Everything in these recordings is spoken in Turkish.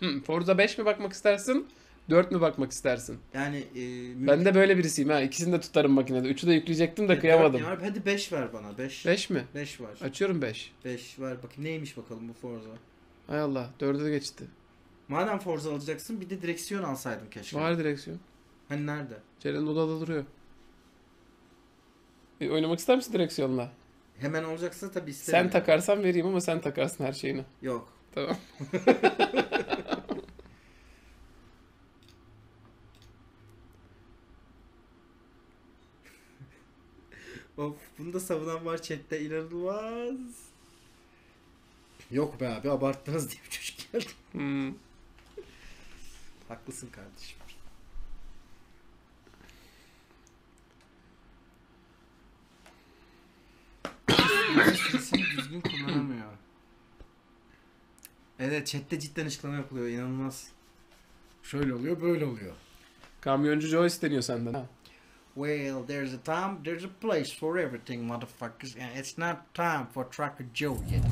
Forza 5 mi bakmak istersin? 4 mü bakmak istersin? Yani e, Ben de böyle birisiyim ha. İkisini de tutarım makinede. Üçü de yükleyecektim de kıyamadım. Ya, hadi 5 ver bana. 5. 5 mi? 5 var. Açıyorum 5. 5 ver bakayım neymiş bakalım bu Forza. Hay Allah 4'e de geçti. Madem Forza alacaksın bir de direksiyon alsaydın keşke. Var direksiyon. Hani nerede? Ceren'in odada duruyor. E, oynamak ister misin direksiyonla? Hemen olacaksa tabii Sen isterim. takarsan vereyim ama sen takarsın her şeyini. Yok. Tamam. Of bunu da savunan var chatte inanılmaz. Yok be abi abarttınız diye bir çocuk geldi. Hmm. Haklısın kardeşim. Sesini düzgün kullanamıyor. Evet chatte cidden açıklama yapılıyor inanılmaz. Şöyle oluyor böyle oluyor. Kamyoncu Joe isteniyor senden. Ha. Well, there's a time, there's a place for everything, motherfuckers, and it's not time for Trucker Joe yet.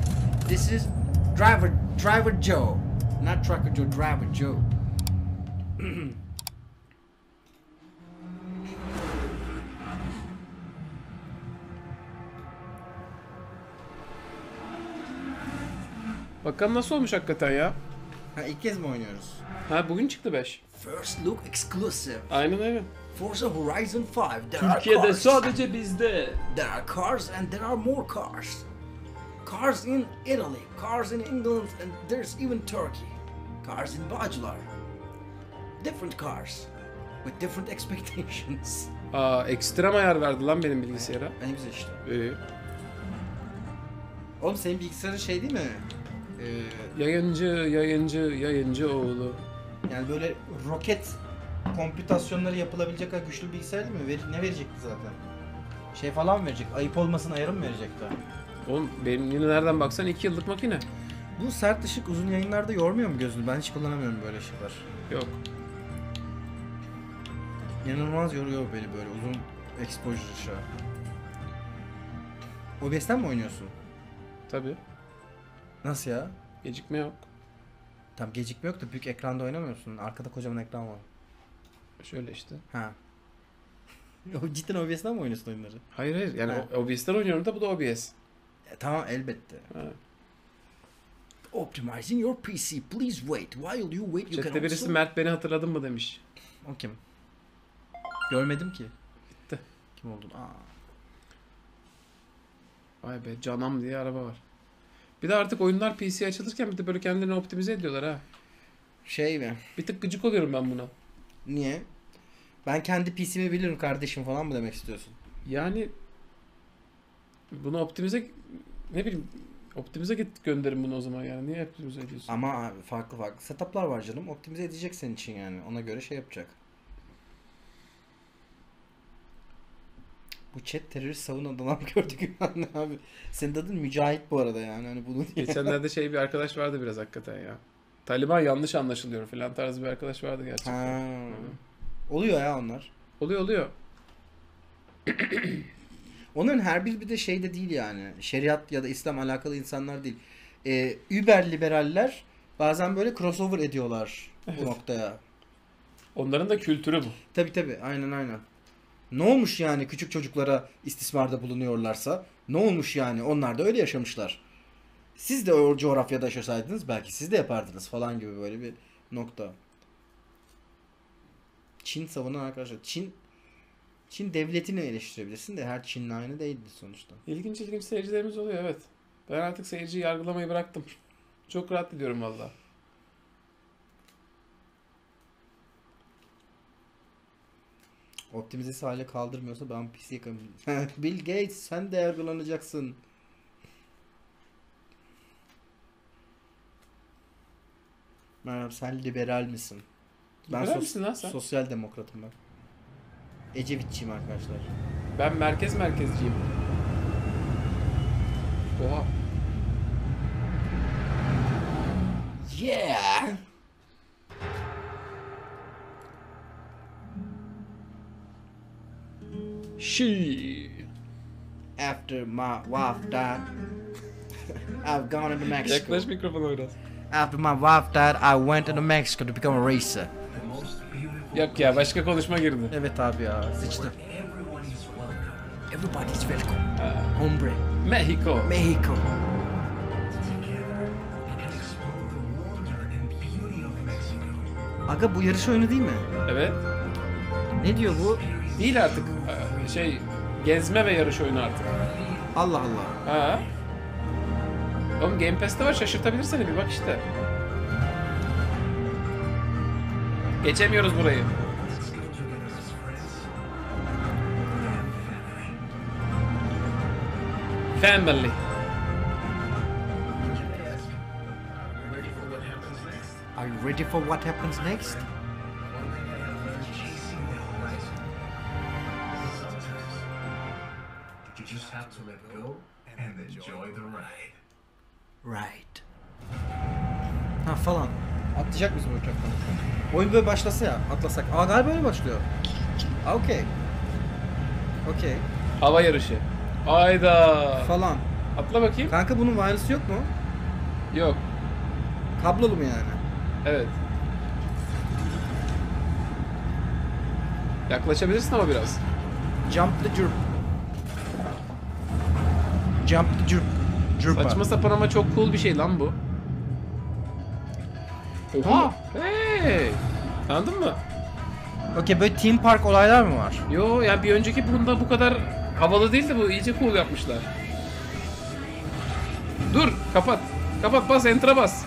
This is Driver Driver Joe, not Trucker Joe, Driver Joe. Bakalım nasıl olmuş hakikaten ya. Ha ilk kez mi oynuyoruz? Ha bugün çıktı 5. First look exclusive. Aynen öyle. Forza Horizon 5. There are Türkiye'de cars. sadece bizde. There are cars and there are more cars. Cars in Italy, cars in England, and there's even Turkey. Cars in Bajular. Different cars with different expectations. Aa ekstrem ayar verdi lan benim bilgisayara. Ne güzel işte. Ee, Oğlum senin bilgisayarın şey değil mi? Ee, yayıncı, yayıncı, yayıncı oğlu. yani böyle roket kompütasyonları yapılabilecek kadar güçlü bilgisayar değil mi? Ver- ne verecekti zaten? Şey falan mı verecek? Ayıp olmasın ayarı mı verecekti? Oğlum benim yine nereden baksan 2 yıllık makine. Bu sert ışık uzun yayınlarda yormuyor mu gözünü? Ben hiç kullanamıyorum böyle şeyler. Yok. İnanılmaz yoruyor beni böyle uzun exposure ışığı. OBS'ten mi oynuyorsun? Tabi. Nasıl ya? Gecikme yok. Tam gecikme yok da büyük ekranda oynamıyorsun. Arkada kocaman ekran var. Şöyle işte. Ha. Cidden OBS'ten mi oynuyorsun oyunları? Hayır hayır. Yani Ha. o- OBS'ten oynuyorum da bu da OBS. E, tamam elbette. Ha. Optimizing your PC. Please wait. While you wait you Chat'te can birisi also... Mert beni hatırladın mı demiş. O kim? Görmedim ki. Gitti. Kim oldun? Aa. Vay be canam diye araba var. Bir de artık oyunlar PC açılırken bir de böyle kendilerini optimize ediyorlar ha. Şey mi? Bir tık gıcık oluyorum ben buna. Niye? Ben kendi PC'mi bilirim kardeşim falan mı demek istiyorsun? Yani bunu optimize ne bileyim optimize git gönderin bunu o zaman yani. Niye optimize ediyorsun? Ama abi farklı farklı setuplar var canım. Optimize edecek senin için yani. Ona göre şey yapacak. Bu chat terörist savunan adam gördük yani abi. Senin adın Mücahit bu arada yani. Hani bunu diye. Geçenlerde şey bir arkadaş vardı biraz hakikaten ya. Taliban yanlış anlaşılıyor falan tarzı bir arkadaş vardı gerçekten. Ha. Oluyor ya onlar. Oluyor oluyor. Onların her bir bir de şey de değil yani. Şeriat ya da İslam alakalı insanlar değil. Ee, Uber liberaller bazen böyle crossover ediyorlar bu noktaya. Onların da kültürü bu. Tabi tabi aynen aynen. Ne olmuş yani küçük çocuklara istismarda bulunuyorlarsa? Ne olmuş yani? Onlar da öyle yaşamışlar. Siz de o coğrafyada yaşasaydınız belki siz de yapardınız falan gibi böyle bir nokta. Çin savunan arkadaşlar. Çin Çin devletini eleştirebilirsin de her Çin'le aynı değildir sonuçta. İlginç ilginç seyircilerimiz oluyor evet. Ben artık seyirciyi yargılamayı bıraktım. Çok rahat ediyorum valla. Optimizesi hale kaldırmıyorsa ben PC yakarım. Bill Gates sen de yargılanacaksın. Merhaba sen liberal misin? Liberal sos- misin lan sen? Sosyal demokratım ben. Ecevitçiyim arkadaşlar. Ben merkez merkezciyim. Oha. Yeah! She. After my wife died, I've gone into Mexico. Yaklaş mikrofona biraz. After my wife died, I went to Mexico to become a racer. Yok ya başka konuşma girdi. Evet abi ya, sıçtı. Everybody's welcome. Ha. Hombre. Mexico. Mexico. Aga bu yarış oyunu değil mi? Evet. Ne diyor bu? Değil artık. Şey gezme ve yarış oyunu artık. Allah Allah. Ha. Oğlum Game Pass'te var şaşırtabilir seni bir bak işte. Geçemiyoruz burayı. Family. Are you ready for what happens next? Oyun böyle başlasa ya, atlasak. Aa galiba öyle başlıyor. Aa, Okey. Okey. Hava yarışı. Ayda. Falan. Atla bakayım. Kanka bunun wireless'ı yok mu? Yok. Kablolu mu yani? Evet. Yaklaşabilirsin ama biraz. Jump the jump. Jump the jump. Jump. Saçma sapan ama çok cool bir şey lan bu. Oha! Hey! Anladın mı? Okey böyle theme park olaylar mı var? Yo ya bir önceki bunda bu kadar havalı değildi bu. iyice cool yapmışlar. Dur, kapat. Kapat bas, enter'a bas.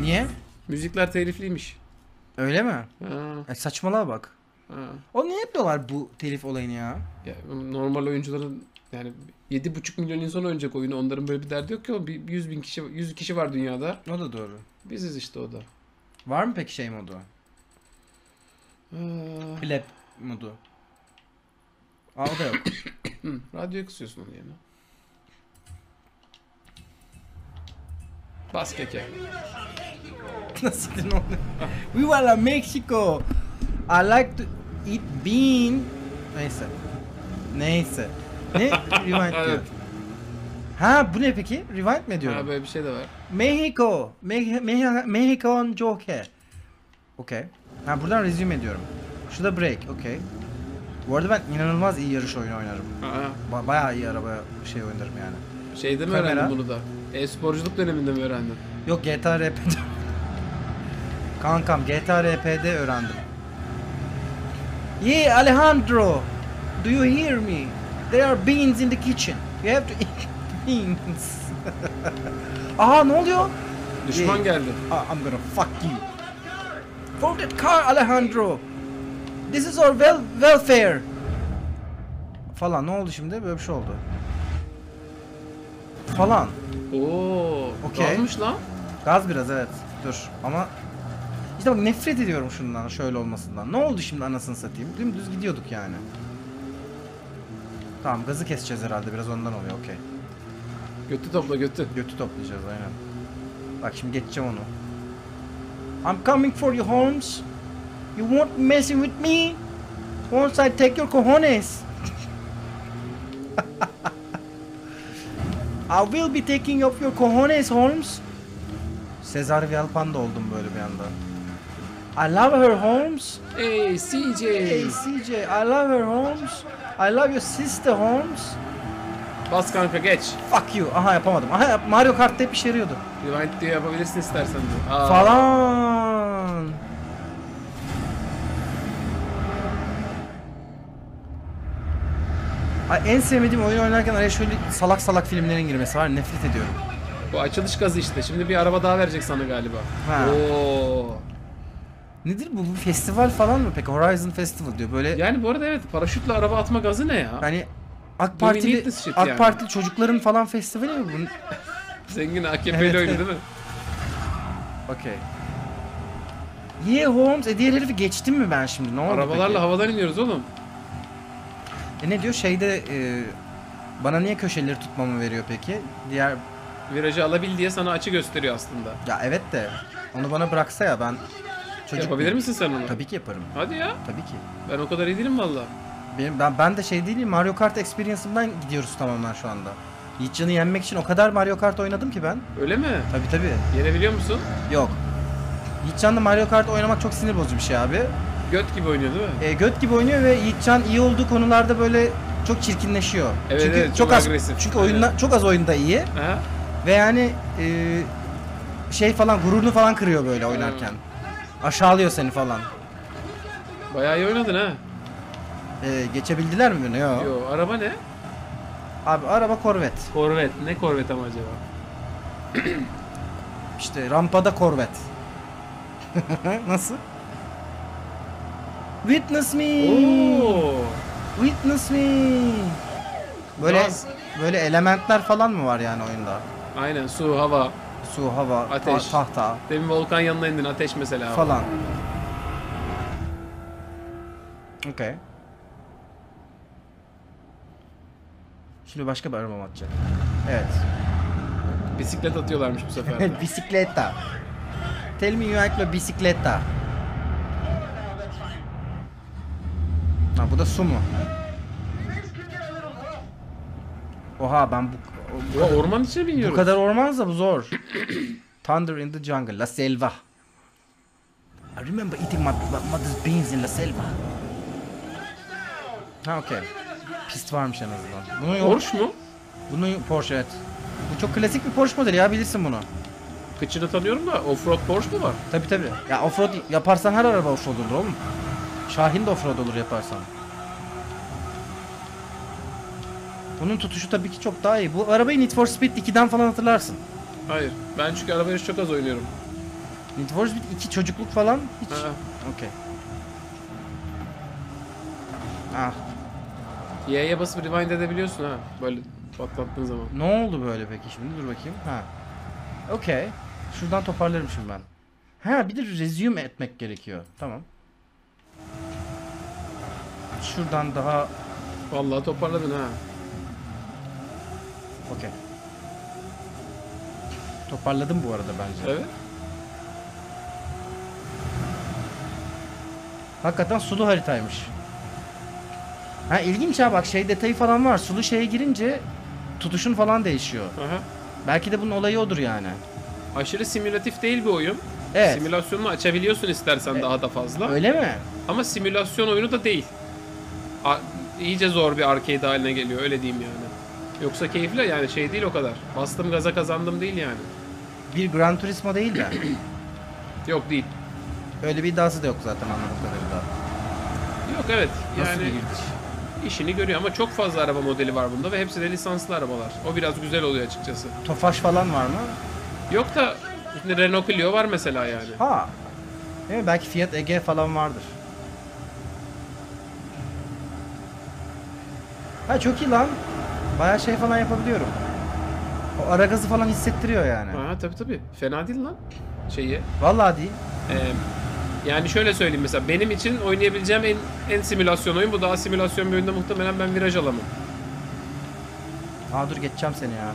Niye? Müzikler telifliymiş. Öyle mi? Ha, E saçmalığa bak. ha. O niye yapıyorlar bu telif olayını ya? Ya, normal oyuncuların yani 7,5 milyon insan oynayacak oyunu. Onların böyle bir derdi yok ki. o. Bir 100 bin kişi, 100 kişi var dünyada. O da doğru. Biziz işte o da. Var mı peki şey modu? Aa, Pleb modu. Aa o da yok. hı, radyoya kısıyorsun onu yerine. Bas keke. Nasıl ne oluyor? We were in Mexico. I like to eat bean. Neyse. Neyse. Ne? Rewind diyor. Ha bu ne peki? Rewind mi Ha, diyorum? böyle bir şey de var. Mexico. Me Me Mexican Joker. Okey. Ha buradan resume ediyorum. Şurada break. Okey. Bu arada ben inanılmaz iyi yarış oyunu oynarım. Aa, Ba- bayağı iyi araba şey oynarım yani. şeyde mi Kamera. öğrendin bunu da? E-sporculuk döneminde mi öğrendin? Yok GTA RP'de. Kankam GTA RP'de öğrendim. Yeah Alejandro. Do you hear me? There are beans in the kitchen. You have to eat beans. Aha ne oluyor? Düşman Yeah. geldi. Ah, I'm gonna fuck you. For that car Alejandro. This is our wel welfare. Falan ne oldu şimdi? Böyle bir şey oldu. Falan. Oo, Okey. Olmuş lan. Gaz biraz evet. Dur ama işte bak nefret ediyorum şundan şöyle olmasından. Ne oldu şimdi anasını satayım? Dümdüz gidiyorduk yani. Tamam gazı keseceğiz herhalde biraz ondan oluyor okey. Götü topla götü. Götü toplayacağız aynen. Bak şimdi geçeceğim onu. I'm coming for you Holmes. You won't messing with me. Once I take your cojones. I will be taking off your cojones Holmes. Cesar Villalpando oldum böyle bir anda. I love her Holmes. Hey CJ. Hey CJ, I love her Holmes. I love your sister Holmes. Bas kanka geç. Fuck you. Aha yapamadım. Aha Mario Kart'ta hep işe yarıyordu. Rewind diye yapabilirsin istersen de. Aa, Falan. Ay en sevmediğim oyun oynarken araya şöyle salak salak filmlerin girmesi var. Nefret ediyorum. Bu açılış gazı işte. Şimdi bir araba daha verecek sana galiba. Ha. Oo. Nedir bu? Bu festival falan mı peki? Horizon Festival diyor. Böyle Yani bu arada evet paraşütle araba atma gazı ne ya? hani AK Partili AK yani. Partili çocukların falan festivali mi bu? Zengin AKP'li Evet, evet. değil mi? Okey. Yeah Holmes, e diğer herifi geçtim mi ben şimdi? Ne oldu Arabalarla peki? havadan iniyoruz oğlum. E ne diyor şeyde e, bana niye köşeleri tutmamı veriyor peki? Diğer Virajı alabil diye sana açı gösteriyor aslında. ya evet de onu bana bıraksa ya ben çocuk Yapabilir misin sen onu? Tabii ki yaparım. Hadi ya. Tabii ki. Ben o kadar iyi değilim valla. Benim ben ben de şey değilim Mario Kart experience'ımdan gidiyoruz tamamen şu anda. Yiğitcan'ı yenmek için o kadar Mario Kart oynadım ki ben. Öyle mi? Tabi tabi. Yenebiliyor musun? Yok. Yiğitcan'la Mario Kart oynamak çok sinir bozucu bir şey abi. Göt gibi oynuyor değil mi? E, göt gibi oynuyor ve Yiğitcan iyi olduğu konularda böyle çok çirkinleşiyor. Evet, çünkü evet, çok, çok az agresif. çünkü oyunda çok az oyunda iyi Aha. ve yani e, şey falan gururunu falan kırıyor böyle oynarken. Aşağılıyor seni falan. Bayağı iyi oynadın ha. E, geçebildiler mi bunu? Yok. Yo, araba ne? Abi araba korvet. Korvet. Ne korvet ama acaba? İşte rampada korvet. Nasıl? Witness me. Oo. Witness me. Böyle Nasıl? böyle elementler falan mı var yani oyunda? Aynen su, hava. Su, hava, Ateş. ta- tahta Demin volkan yanına indin ateş mesela. falan. Okey. Şimdi başka bir araba mı atacak? Evet. Bisiklet atıyorlarmış bu sefer. de. bisikleta. Tell me you like la bisikleta. Ha bu da su mu? Oha ben bu bu, Ulan orman içine bu biniyoruz. kadar ormansa bu zor. Thunder in the jungle, la selva. I remember eating my, my mother's beans in la selva. Ha okey. Pist varmış en azından. Bunun yok. Porsche mu? Bunun Porsche evet. Bu çok klasik bir Porsche modeli ya bilirsin bunu. Kıçını tanıyorum da offroad Porsche mu var? Tabi tabi. Ya offroad yaparsan her araba offroad olur oğlum. Şahin de offroad olur yaparsan. Bunun tutuşu tabii ki çok daha iyi. Bu arabayı Need for Speed 2'den falan hatırlarsın. Hayır. Ben çünkü araba yarışı çok az oynuyorum. Need for Speed 2 çocukluk falan hiç. Okey. Ah. Y'ye basıp rewind edebiliyorsun ha. Böyle patlattığın zaman. Ne oldu böyle peki şimdi? Dur bakayım. Ha. Okey. Şuradan toparlarım şimdi ben. Ha bir de resume etmek gerekiyor. Tamam. Şuradan daha Vallahi toparladın ha. Okey. Toparladım bu arada bence. Evet. Hakikaten sulu haritaymış. Ha ilginç ha bak şey detayı falan var. Sulu şeye girince tutuşun falan değişiyor. Aha. Belki de bunun olayı odur yani. Aşırı simülatif değil bir oyun. Evet. Simülasyonunu açabiliyorsun istersen daha da fazla. Öyle mi? Ama simülasyon oyunu da değil. A- iyice zor bir arcade haline geliyor öyle diyeyim yani. Yoksa keyifli yani şey değil o kadar. Bastım gaza kazandım değil yani. Bir Gran Turismo değil de. Yok değil. Öyle bir iddiası da yok zaten anladığım kadarıyla. Yok evet. Nasıl Yani bir giriş? İşini görüyor ama çok fazla araba modeli var bunda ve hepsi de lisanslı arabalar. O biraz güzel oluyor açıkçası. Tofaş falan var mı? Yok da Renault Clio var mesela yani. Ha. Mi? Belki Fiat Ege falan vardır. Ha çok iyi lan. Bayağı şey falan yapabiliyorum. O ara gazı falan hissettiriyor yani. Ha tabii tabii. Fena değil lan şeyi. Vallahi değil. Ee, yani şöyle söyleyeyim mesela benim için oynayabileceğim en, en simülasyon oyun bu daha simülasyon bir oyunda muhtemelen ben viraj alamam. Aa dur geçeceğim seni ya.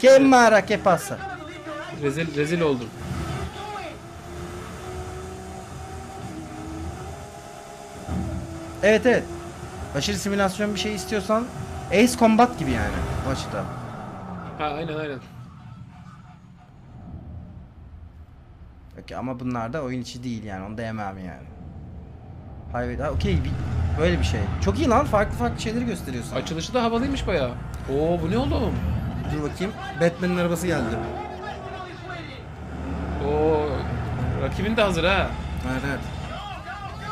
Que mara que pasa? Rezil rezil oldum. Evet evet. Aşırı simülasyon bir şey istiyorsan Ace Combat gibi yani bu açıda. Ha aynen aynen. Okey, ama bunlar da oyun içi değil yani onu da yemem yani. Highway, okey bir- böyle bir şey. Çok iyi lan farklı farklı şeyleri gösteriyorsun. Açılışı da havalıymış bayağı. Oo bu ne oğlum? Dur bakayım. Batman'in arabası geldi. Oo rakibin de hazır ha. Evet evet.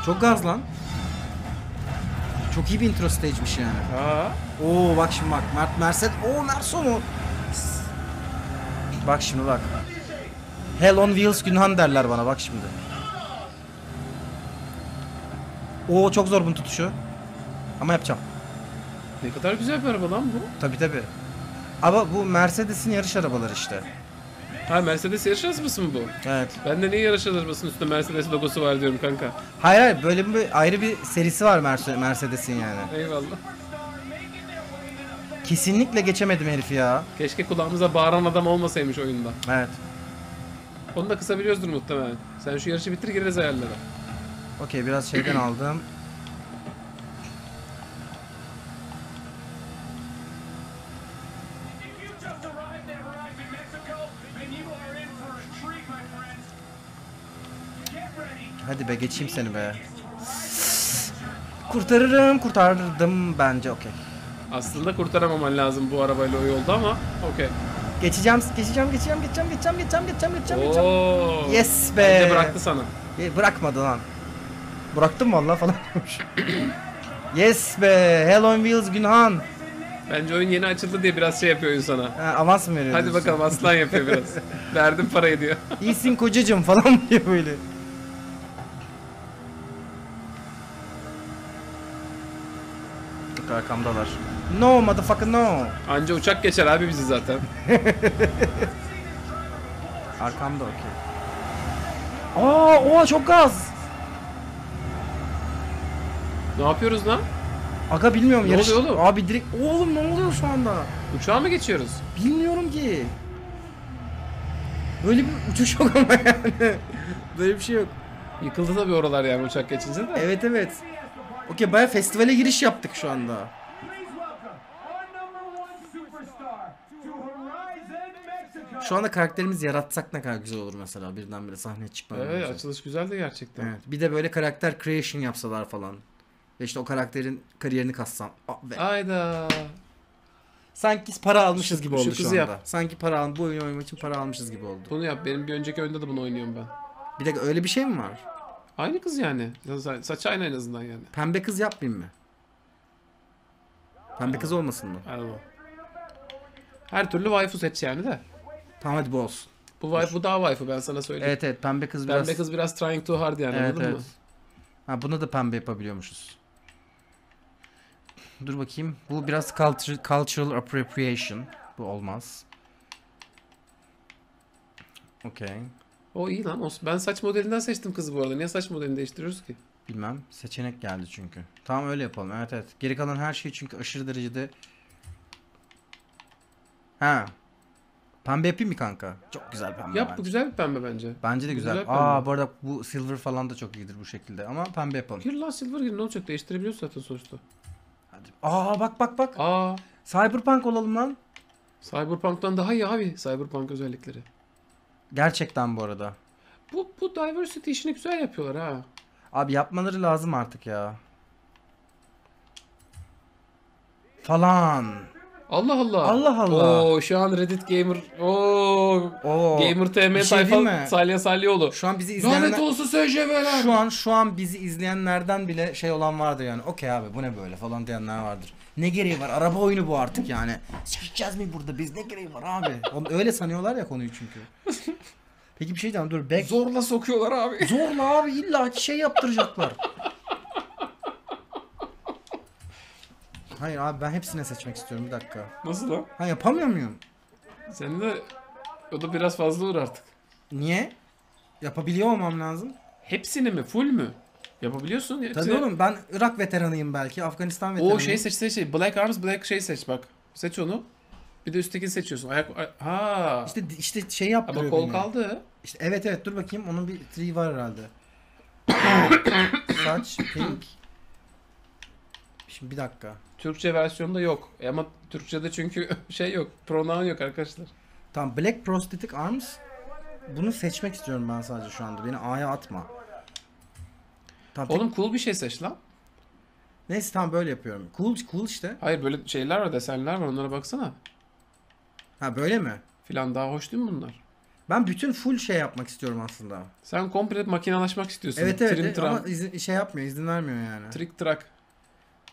Çok gaz lan. Çok iyi bir intro stage'miş yani. Ha. Oo bak şimdi bak. Mert Mercedes. Oo Merso mu? Bak şimdi bak. Hell on Wheels Günhan derler bana bak şimdi. Oo çok zor bunun tutuşu. Ama yapacağım. Ne kadar güzel bir araba lan bu. Tabi tabi. Ama bu Mercedes'in yarış arabaları işte. Ha Mercedes yarış arabası mı bu? Evet. Ben de niye yarış arabasının üstünde Mercedes logosu var diyorum kanka. Hayır hayır böyle bir ayrı bir serisi var Merce- Mercedes'in yani. Eyvallah. Kesinlikle geçemedim herifi ya. Keşke kulağımıza bağıran adam olmasaymış oyunda. Evet. Onu da kısabiliyoruzdur muhtemelen. Sen şu yarışı bitir gireriz ayarlara. Okey biraz şeyden aldım. Hadi be geçeyim seni be. Kurtarırım, kurtardım bence okey. Aslında kurtaramaman lazım bu arabayla o yolda ama okey. Geçeceğim, geçeceğim, geçeceğim, geçeceğim, geçeceğim, geçeceğim, geçeceğim, geçeceğim, geçeceğim. Oo. Yes be. Bence bıraktı sana. E, Bırakmadı lan. Bıraktım vallahi falan diyormuş. yes be. Hell on Wheels Günhan. Bence oyun yeni açıldı diye biraz şey yapıyor oyun sana. Ha, avans mı veriyor? Hadi diyorsun? bakalım aslan yapıyor biraz. Verdim parayı diyor. İyisin kocacığım falan diyor böyle. Arkamdalar. No motherfucker no. Anca uçak geçer abi bizi zaten. Arkamda okey. Aa, oha çok gaz. Ne yapıyoruz lan? Aga bilmiyorum Ne yarış. oluyor oğlum? Abi direkt oğlum ne oluyor şu anda? Uçağa mı geçiyoruz? Bilmiyorum ki. Böyle bir uçuş yok ama yani. Böyle bir şey yok. Yıkıldı tabii oralar yani uçak geçince de. Evet evet. Okey baya festivale giriş yaptık şu anda. Please welcome our number one superstar to Horizon Mexico. Şu anda karakterimiz yaratsak ne kadar güzel olur mesela birdenbire sahneye çıkmadan Evet önce. açılış güzeldi gerçekten. Evet. Bir de böyle karakter creation yapsalar falan. Ve işte o karakterin kariyerini kassam. Ayda. Sanki para almışız gibi Şu oldu şu, kızı anda. yap. Sanki para al bu oyunu oynamak için para almışız gibi oldu. Bunu yap. Benim bir önceki oyunda da bunu oynuyorum ben. Bir dakika öyle bir şey mi var? Aynı kız yani. Sa- Saçı aynı en azından yani. Pembe kız yapmayayım mı? Pembe kız olmasın mı? Anladım. Her türlü waifu seç yani de. Tamam hadi bu olsun. Bu waifu bu daha waifu ben sana söyleyeyim. Evet evet pembe kız biraz... Pembe kız biraz trying too hard yani Evet anladın evet. mı? Ha bunu da pembe yapabiliyormuşuz. Dur bakayım. Bu biraz culture, cultural appropriation. Bu olmaz. Okey. O iyi lan. olsun. Ben saç modelinden seçtim kızı bu arada. Niye saç modelini değiştiriyoruz ki? Bilmem. Seçenek geldi çünkü. Tamam öyle yapalım. Evet evet. Geri kalan her şey çünkü aşırı derecede... Ha. Pembe yapayım mı kanka? Çok güzel pembe Yap bu güzel bir pembe bence. Bence de güzel. güzel Aa pembe. bu arada bu silver falan da çok iyidir bu şekilde. Ama pembe yapalım. Gir lan silver gir ne olacak değiştirebiliyoruz zaten sonuçta. Hadi. Aa bak bak bak. Aa Cyberpunk olalım lan. Cyberpunk'tan daha iyi abi Cyberpunk özellikleri. Gerçekten bu arada. Bu, bu diversity işini güzel yapıyorlar ha. Abi yapmaları lazım artık ya. Falan. Allah Allah. Allah Allah. Oo şu an Reddit Gamer. Oo. Oo. Gamer TM şey sayfa? Salya Salyaoğlu. Şu an bizi Lanet izleyenler olsun SCV'ler. şu an şu an bizi izleyenlerden bile şey olan vardır yani. Okey abi bu ne böyle falan diyenler vardır. Ne gereği var? Araba oyunu bu artık yani. Sikeceğiz mi burada? Biz ne gereği var abi? Oğlum Öyle sanıyorlar ya konuyu çünkü. Peki bir şey diyeceğim dur. Back... Zorla sokuyorlar abi. Zorla abi illa şey yaptıracaklar. Hayır abi ben hepsine seçmek istiyorum bir dakika. Nasıl lan? Ha yapamıyor muyum? Senin de o da biraz fazla olur artık. Niye? Yapabiliyor olmam lazım. Hepsini mi? Full mü? Yapabiliyorsun. Hepsini. Tabii oğlum ben Irak veteranıyım belki, Afganistan veteranıyım. O şey seç seç. seç. Black Arms Black şey seç bak. Seç onu. Bir de üsttekini seçiyorsun. Ayak ay- ha. İşte işte şey yaptırıyor Ama kol beni. kaldı. İşte evet evet dur bakayım onun bir tree var herhalde. Saç, pink. Şimdi bir dakika. Türkçe versiyonda yok. E ama Türkçe'de çünkü şey yok. Pronoun yok arkadaşlar. Tamam Black Prosthetic Arms. Bunu seçmek istiyorum ben sadece şu anda. Beni A'ya atma. Tamam, tek- Oğlum cool bir şey seç lan. Neyse tamam böyle yapıyorum. Cool cool işte. Hayır böyle şeyler var, desenler var. Onlara baksana. Ha böyle mi? Filan daha hoş değil mi bunlar? Ben bütün full şey yapmak istiyorum aslında. Sen komple makinalaşmak istiyorsun. Evet evet Trim ama izin, şey yapmıyor, izin vermiyor yani. trick track.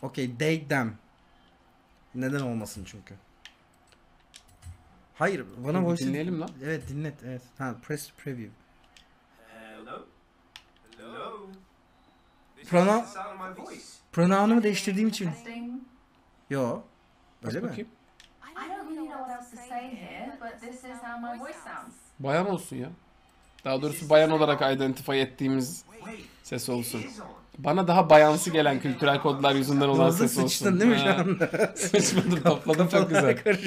Okey date them. Neden olmasın çünkü. Hayır bana voice dinleyelim lan. Evet dinlet evet. Ha press preview. Hello. Hello. Pronoun pronounumu değiştirdiğim için. Yo. Öyle mi? Bayan olsun ya. Daha doğrusu bayan olarak identify ettiğimiz ses olsun. Bana daha bayansı gelen kültürel kodlar yüzünden olan ses olsun. sıçtın değil mi şu anda? Sıçmadım topladım çok güzel.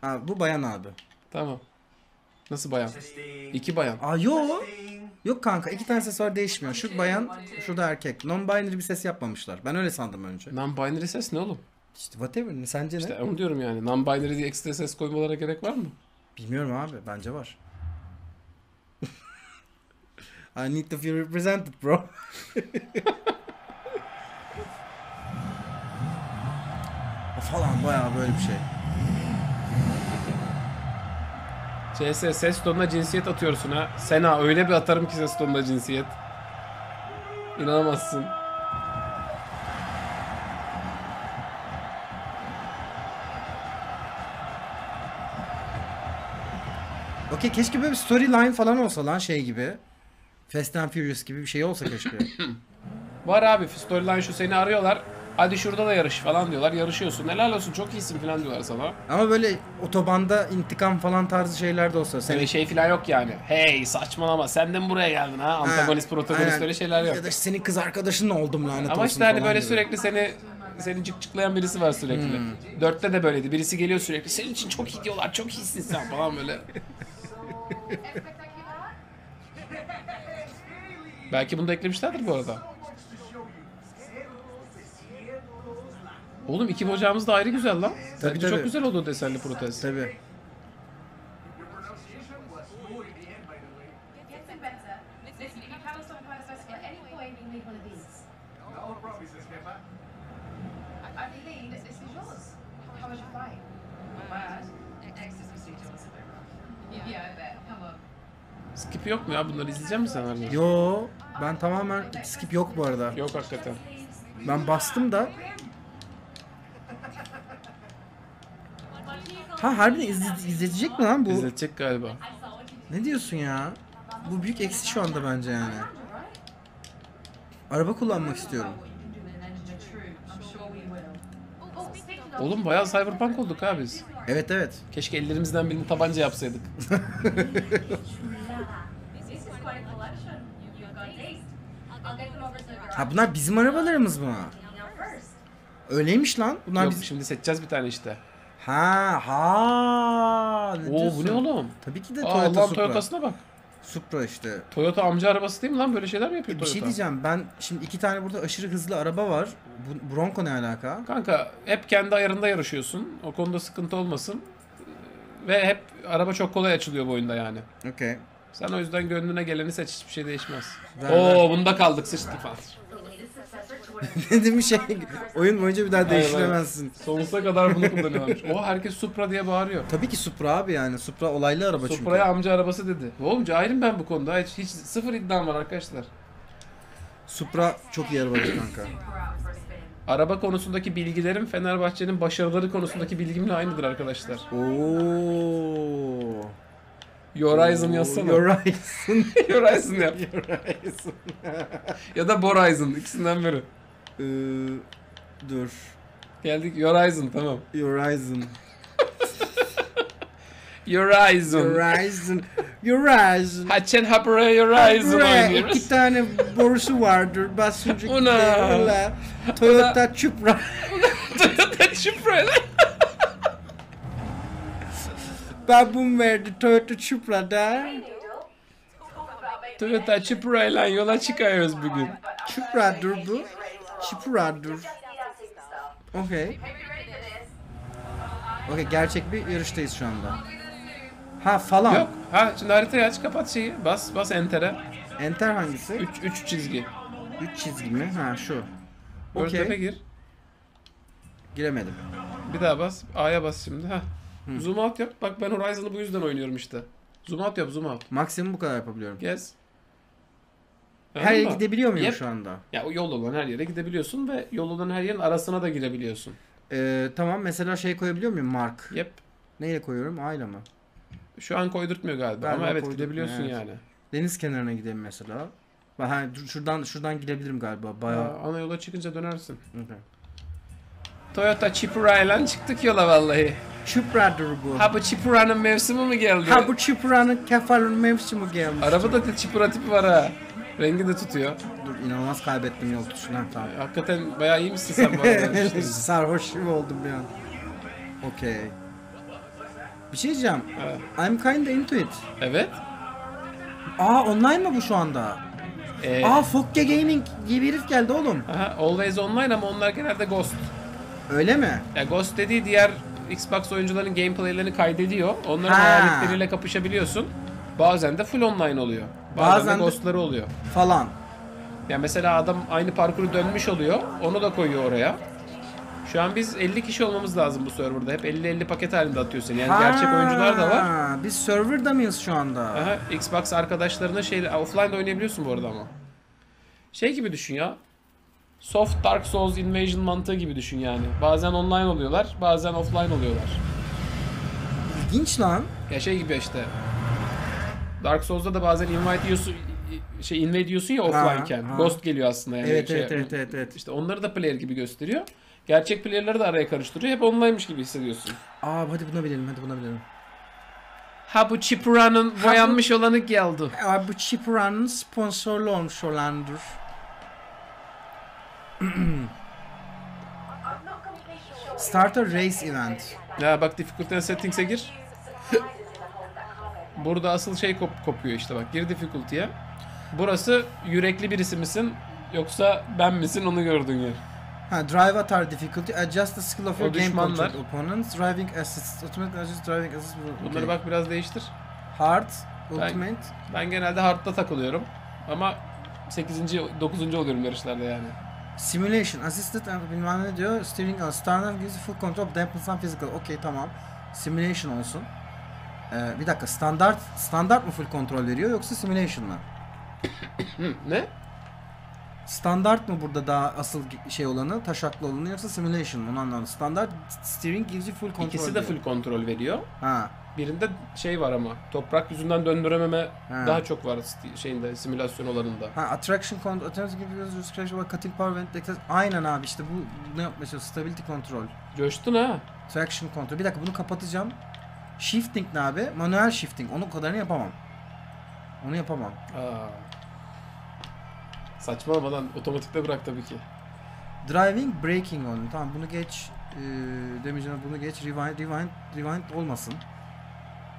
ha, bu bayan abi. Tamam. Nasıl bayan? İki bayan. Aa yo. Yok kanka iki tane ses var değişmiyor. Şu bayan, şurada erkek. Non-binary bir ses yapmamışlar. Ben öyle sandım önce. Non-binary ses ne oğlum? İşte whatever. ne Sence ne? İşte onu diyorum yani. Non-binary diye ekstra ses koymalara gerek var mı? Bilmiyorum abi. Bence var. I need to feel represented bro. falan bayağı böyle bir şey. CS ses tonuna cinsiyet atıyorsun ha. Sena öyle bir atarım ki ses tonuna cinsiyet. İnanamazsın. Okey keşke böyle bir storyline falan olsa lan şey gibi. Fast and Furious gibi bir şey olsa keşke. Var abi storyline şu seni arıyorlar. Hadi şurada da yarış falan diyorlar. Yarışıyorsun. Helal olsun çok iyisin falan diyorlar sana. Ama böyle otobanda intikam falan tarzı şeyler de olsa. Öyle şey falan yok yani. Hey saçmalama sen de mi buraya geldin ha? Antagonist protagonist aynen. öyle şeyler yok. Ya da senin kız arkadaşın oldum lanet Ama olsun işte hani falan böyle gibi. sürekli seni seni cıkcıklayan birisi var sürekli. Hmm. Dörtte de böyleydi. Birisi geliyor sürekli. Senin için çok iyi diyorlar. Çok iyisin sen falan böyle. Belki bunu da eklemişlerdir bu arada. Oğlum iki bacağımız da ayrı güzel lan. Tabii, Bence çok tabii. güzel oldu desenli protez. Tabii. Yeah, I bet. Skip yok mu ya? Bunları izleyecek misin sen harbiden? Yo ben tamamen skip yok bu arada. Yok hakikaten. Ben bastım da. Ha harbiden izle, izletecek mi lan bu? İzletecek galiba. Ne diyorsun ya? Bu büyük eksi şu anda bence yani. Araba kullanmak istiyorum. Oğlum bayağı cyberpunk olduk ha biz. Evet evet. Keşke ellerimizden birini tabanca yapsaydık. this is quite a collection. You've got these. I'll get them over to the garage Ha bunlar bizim arabalarımız mı? Öyleymiş lan. Bunlar Yok biz... şimdi seçeceğiz bir tane işte. Ha ha. Ne Oo bu ne oğlum? Tabii ki de Aa, Toyota Allah'ın Supra. Toyota'sına bak. Supra işte. Toyota amca arabası değil mi lan? Böyle şeyler mi yapıyor Bir Toyota? şey diyeceğim. Ben şimdi iki tane burada aşırı hızlı araba var. Bu Bronco ne alaka? Kanka hep kendi ayarında yarışıyorsun. O konuda sıkıntı olmasın. Ve hep araba çok kolay açılıyor bu oyunda yani. Okey. Sen o yüzden gönlüne geleni seç hiçbir şey değişmez. Ver, Oo bunda kaldık sıçtık falan. Dedim şey oyun boyunca bir daha değiştiremezsin. Sonsuza kadar bunu kullanıyorlarmış. O herkes Supra diye bağırıyor. Tabii ki Supra abi yani. Supra olaylı araba çünkü. Supra'ya amca arabası dedi. Oğlum cahilim ben bu konuda. Hiç, hiç sıfır iddiam var arkadaşlar. Supra çok iyi arabadır kanka. Araba konusundaki bilgilerim Fenerbahçe'nin başarıları konusundaki bilgimle aynıdır arkadaşlar. Oo. Horizon yazsana. Horizon. Horizon yap. Horizon. ya da Horizon ikisinden biri. Ee, dur. Geldik Horizon tamam. Horizon. Horizon. Horizon. Horizon. Haçen hapre Horizon oynuyoruz. iki tane borusu vardır. Basınca Una. Toyota Supra. Toyota Supra. Ben bunu verdi Toyota Supra'da. Toyota Supra ile yola çıkıyoruz bugün. Supra'dır bu. Supra'dır. Okey. Okey gerçek bir yarıştayız şu anda. Ha falan. Yok. Ha şimdi haritayı aç kapat şeyi. Bas bas enter'e. Enter hangisi? 3 3 çizgi. 3 çizgi mi? Ha şu. Okey. gir. Giremedim. Bir daha bas. A'ya bas şimdi. Ha. Zoom out yap. Bak ben Horizon'ı bu yüzden oynuyorum işte. Zoom out yap, zoom out. Maksimum bu kadar yapabiliyorum. Gez. Her Anladın yere mı? gidebiliyor muyum Yep. şu anda? Ya o yol olan her yere gidebiliyorsun ve yol olan her yerin arasına da girebiliyorsun. Ee, tamam mesela şey koyabiliyor muyum? Mark. Yep. Neyle koyuyorum? A ile mı? Şu an koydurtmuyor galiba, Galiba ama evet koydurtmuyor, gidebiliyorsun evet. yani. Deniz kenarına gideyim mesela. Ben dur- şuradan şuradan gidebilirim galiba. Bayağı. Aa, ana yola çıkınca dönersin. Okey. Toyota Chipura ile çıktık yola vallahi. Supra'dır bu. Ha bu Chipura'nın mevsimi mi geldi? Ha bu Supra'nın kefalın mevsimi gelmiş. Arabada da Chipura tipi var ha. Rengi de tutuyor. Dur inanılmaz kaybettim yol tutuşunu. Tamam. Hakikaten bayağı iyi misin sen bu arada? İşte. Sarhoş gibi oldum bir an. Okey. Bir şey diyeceğim. I'm kinda into it. evet. Aa online mı bu şu anda? Ee, Aa Fokke Gaming bir herif geldi oğlum. aha, always online ama onlar genelde Ghost. Öyle mi? Ya Ghost dediği diğer Xbox oyuncuların gameplaylerini kaydediyor. Onların Ha. hayaletleriyle kapışabiliyorsun. Bazen de full online oluyor. Bazen, Bazen de de- ghostları oluyor. Falan. Yani mesela adam aynı parkuru dönmüş oluyor. Onu da koyuyor oraya. Şu an biz 50 kişi olmamız lazım bu serverda. Hep 50-50 paket halinde atıyor seni. Yani gerçek oyuncular da var. Ha, Biz serverda mıyız şu anda? Aha, Xbox arkadaşlarına şey offline de oynayabiliyorsun bu arada ama. Şey gibi düşün ya. Soft Dark Souls Invasion mantığı gibi düşün yani. Bazen online oluyorlar, bazen offline oluyorlar. İlginç lan. Ya şey gibi işte. Dark Souls'da da bazen invite diyorsun şey invade diyorsun ya offline'ken. ha. Ghost geliyor aslında yani. Evet, şey, evet, evet, evet, evet. İşte onları da player gibi gösteriyor. Gerçek player'ları da araya karıştırıyor. Hep online'mış gibi hissediyorsun. Aa hadi buna bilelim, hadi buna bilelim. Ha bu Chipuran'ın boyanmış olanı geldi. Aa, bu Chipuran'ın sponsorlu olmuş olandır. Start a race event. Ya bak difficulty settings'e gir. Burada asıl şey kop- kopuyor işte bak. Gir difficulty'ye. Burası yürekli birisi misin yoksa ben misin onu gördüğün yer. Ha, drive atar difficulty, adjust the skill of your game düşmanlar. control opponents, driving assist, automatic adjust driving assist. Bunları Okay. bak biraz değiştir. Hard, ultimate. Ben genelde hard'da takılıyorum. Ama 8. 9. oluyorum yarışlarda yani. Simulation, assisted and bilmem ne diyor. Steering on Starlight gives full control, dampens and physical. Okey tamam. Simulation olsun. Ee, bir dakika standart standart mı full kontrol veriyor yoksa simulation mı? Ne? Standart mı burada daha asıl şey olanı, taşaklı olanı yoksa simulation mı? Onu anlamadım. Standart steering gives you full control. İkisi de diyor. full kontrol veriyor. Ha. Birinde şey var ama toprak yüzünden döndürememe Ha. daha çok var şeyinde simülasyon olanında. Ha attraction control, attraction gives you cutting power it Aynen abi işte bu ne yapmaya çalışıyor? Stability control. Coştun ha. Traction control. Bir dakika bunu kapatacağım. Shifting ne abi? Manuel shifting. Onun kadarını yapamam. Onu yapamam. Aa. Saçmalama lan otomatikte bırak tabii ki. Driving, braking on. Tamam bunu geç. Ee, demeyeceğim bunu geç. Rewind, rewind, rewind olmasın.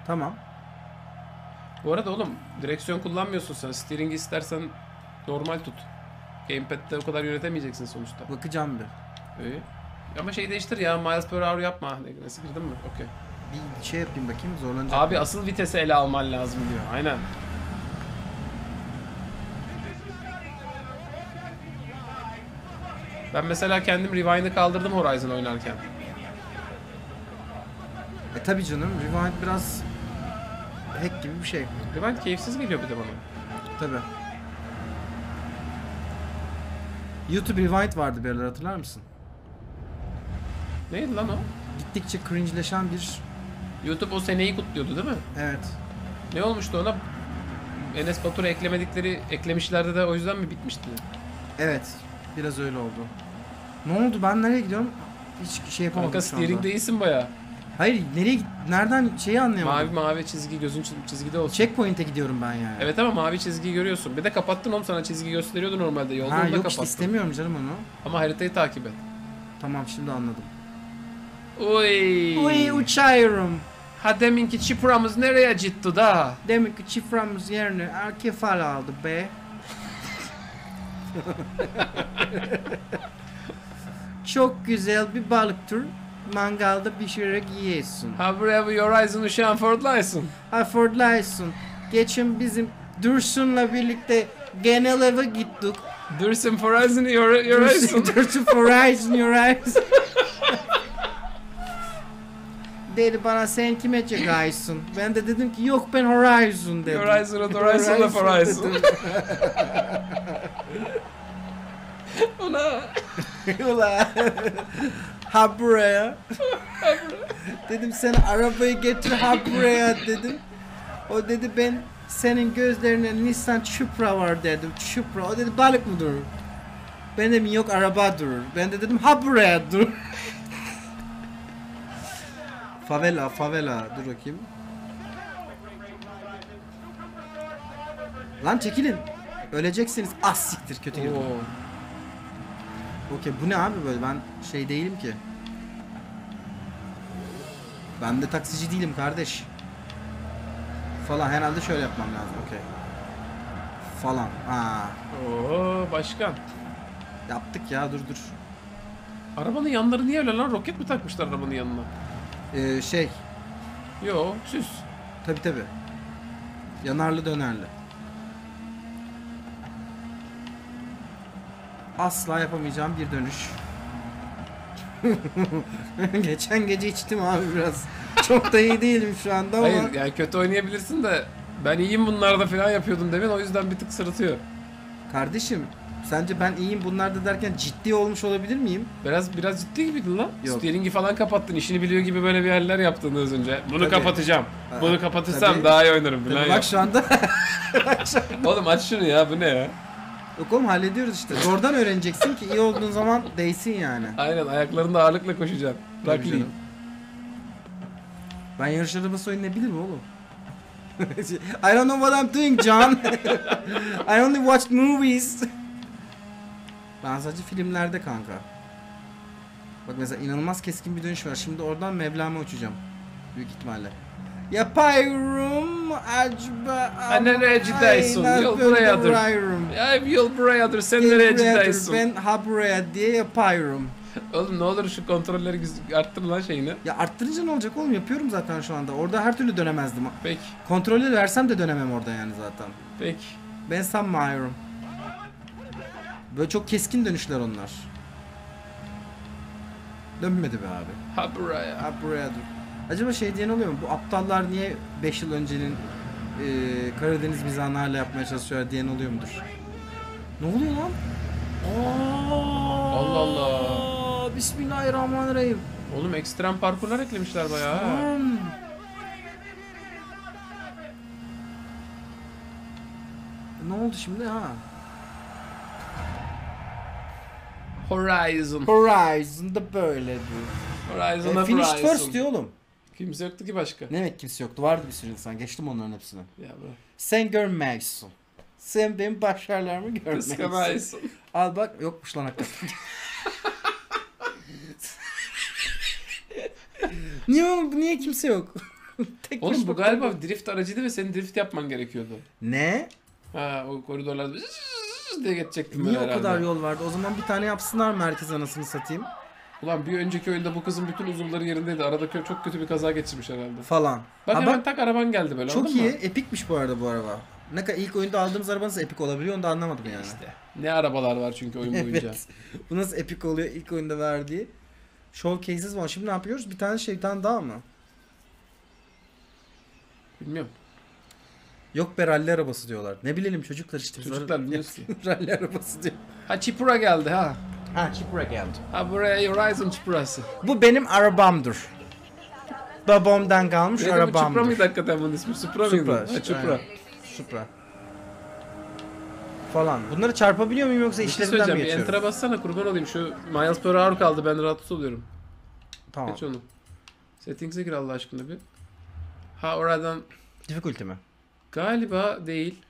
Tamam. Bu arada oğlum direksiyon kullanmıyorsun sen. Steering'i istersen normal tut. Gamepad'de o kadar yönetemeyeceksin sonuçta. Bakacağım bir. İyi. Ama şey değiştir ya miles per hour yapma. Nasıl girdin mi? Okey. Bir şey yapayım bakayım zorlanacak. Abi asıl vitesi ele alman lazım diyor. Aynen. Ben mesela kendim Rewind'ı kaldırdım Horizon oynarken. E tabi canım. Rewind biraz hack gibi bir şey. Rewind keyifsiz geliyor bir de bana. Tabi. YouTube Rewind vardı bir aralar hatırlar mısın? Neydi lan o? Gittikçe cringeleşen bir... YouTube o seneyi kutluyordu değil mi? Evet. Ne olmuştu ona? Enes Batur'a eklemedikleri, eklemişlerdi de o yüzden mi bitmişti? Evet. Biraz öyle oldu. Ne oldu? Ben nereye gidiyorum? Hiç şey yapamadım Kanka şu anda. steering değilsin baya. Hayır nereye git- nereden şeyi anlayamadım. Mavi mavi çizgi gözün çiz- çizgide olsun. Checkpoint'e gidiyorum ben yani. Evet ama mavi çizgiyi görüyorsun. Bir de kapattın oğlum sana çizgi gösteriyordu normalde. Yolda Ha onu da yok işte kapattın. istemiyorum canım onu. Ama haritayı takip et. Tamam şimdi anladım. Oy. Uy uçuyorum. Ha deminki çipramız nereye gitti da? Demek ki çiframız yerine erkefal aldı be. Çok güzel bir balıktır. Mangalda pişirerek yiyorsun. Ha buraya bu Horizon uşağın Ford'laysın. Affordlaysın. Geçen bizim Dursun'la birlikte genel eve gittik. Dursun Horizon Horizon. Dursun, Dursun Horizon Horizon. Dedi bana sen kime çekaysın? Ben de dedim ki yok ben Horizon dedim. Horizon Horizon of Horizon. dedim. Ona. Ula. ha buraya. dedim sen arabayı getir ha buraya dedim. O dedi ben senin gözlerine Nissan Supra var dedim. Supra. O dedi balık mı durur? Ben dedim yok araba durur. Ben de dedim ha buraya dur. favela favela dur bakayım. Lan çekilin. Öleceksiniz. Az siktir kötü girdim. Okey bu ne abi böyle ben şey değilim ki. Ben de taksici değilim kardeş. Falan herhalde şöyle yapmam lazım okey. Falan. Aa, Oo başkan. yaptık ya dur dur. Arabanın yanları niye öyle lan? Roket mi takmışlar arabanın yanına? Ee, şey Yo süs. tabi tabi. Yanarlı dönerli. Asla yapamayacağım bir dönüş. Geçen gece içtim abi biraz. Çok da iyi değilim şu anda ama. Hayır yani kötü oynayabilirsin de ben iyiyim bunlarda falan yapıyordum demin o yüzden bir tık sırıtıyor. Kardeşim sence ben iyiyim bunlarda derken ciddi olmuş olabilir miyim? Biraz biraz ciddi gibiydin lan. Yok. Steering'i falan kapattın. işini biliyor gibi böyle bir haller yaptın az önce. Bunu Tabii. kapatacağım. Ha, Bunu kapatırsam tabii. daha iyi oynarım falan. Bak şu anda. Oğlum aç şunu ya bu ne ya? Yok oğlum hallediyoruz işte. Zordan öğreneceksin ki iyi olduğun zaman değsin yani. Aynen ayaklarında ağırlıkla koşacaksın. Tabii canım. Ben yarış arabası oynayabilirim oğlum. I don't know what I'm doing John. I only watched movies. Ben sadece filmlerde kanka. Bak mesela inanılmaz keskin bir dönüş var. Şimdi oradan Mevlam'a uçacağım. Büyük ihtimalle. Yapıyorum acaba Ha, nereye gidiyorsun? Aynen Yol burayadır. Ya yol burayadır sen nereye gidiyorsun? Ben ha buraya diye yapıyorum. Oğlum ne olur şu kontrolleri arttır lan şeyini. Ya arttırınca ne olacak oğlum yapıyorum zaten şu anda. Orada her türlü dönemezdim. Peki. Kontrolü versem de dönemem orada yani zaten. Peki. Ben sanmıyorum. Böyle çok keskin dönüşler onlar. Dönmedi be abi. Ha buraya. Ha buraya dur. Acaba şey diyen oluyor mu? Bu aptallar niye 5 yıl öncenin e, Karadeniz mizahını hala yapmaya çalışıyorlar diyen oluyor mudur? Ne oluyor lan? Aa, Allah Allah. Bismillahirrahmanirrahim. Oğlum ekstrem parkurlar eklemişler bayağı. ha. Lan. Ne oldu şimdi ha? Horizon. Horizon'da böyle diyor. Horizon'a E, finished Horizon. first diyor oğlum. Kimse yoktu ki başka. Ne demek kimse yoktu. Vardı bir sürü insan. Geçtim onların hepsini. Ya bu. Sen görmezsin. Sen benim başarılarımı görmezsin. Kıskanıyorsun. Al bak yokmuş lan hakikaten. niye oğlum? Niye kimse yok? Tek Oğlum bu başıma galiba kaldım. drift aracıydı ve senin drift yapman gerekiyordu. Ne? Ha o koridorlarda diye geçecektim Niye ben o herhalde. kadar yol vardı? O zaman bir tane yapsınlar merkez anasını satayım. Ulan bir önceki oyunda bu kızın bütün uzuvları yerindeydi. Arada kö- çok kötü bir kaza geçirmiş herhalde. Falan. Bak Ha, hemen bak, tak araban geldi böyle çok anladın iyi. mı? Epikmiş bu arada bu araba. Ne kadar ilk oyunda aldığımız araba nasıl epik olabiliyor onu da anlamadım yani. İşte. Ne arabalar var çünkü oyun boyunca. Evet. Bu nasıl epik oluyor ilk oyunda verdiği. Showcases var. Şimdi ne yapıyoruz? Bir tane şey, bir tane daha mı? Bilmiyorum. Yok be ralli arabası diyorlar. Ne bilelim çocuklar işte. Çocuklar biliyoruz ki. ralli arabası diyor. Ha Chipura geldi ha. Ha Chipra geldi. Ha buraya Horizon Chipura'sı. Bu benim arabamdır. Babamdan kalmış Chipura arabamdır. mıydı hakikaten bunun ismi? Supra mıydı? Supra. Ha Chipura. aynen. Supra. Falan. Bunları çarpabiliyor muyum yoksa Bir şey işlerinden mi söyleyeceğim. Bir geçiyorum? enter'a bassana kurban olayım. Şu miles per hour kaldı. Ben rahatsız oluyorum. Tamam. Geç onu. Settings'e gir Allah aşkına bir. Ha oradan Difficulty mi? Galiba değil.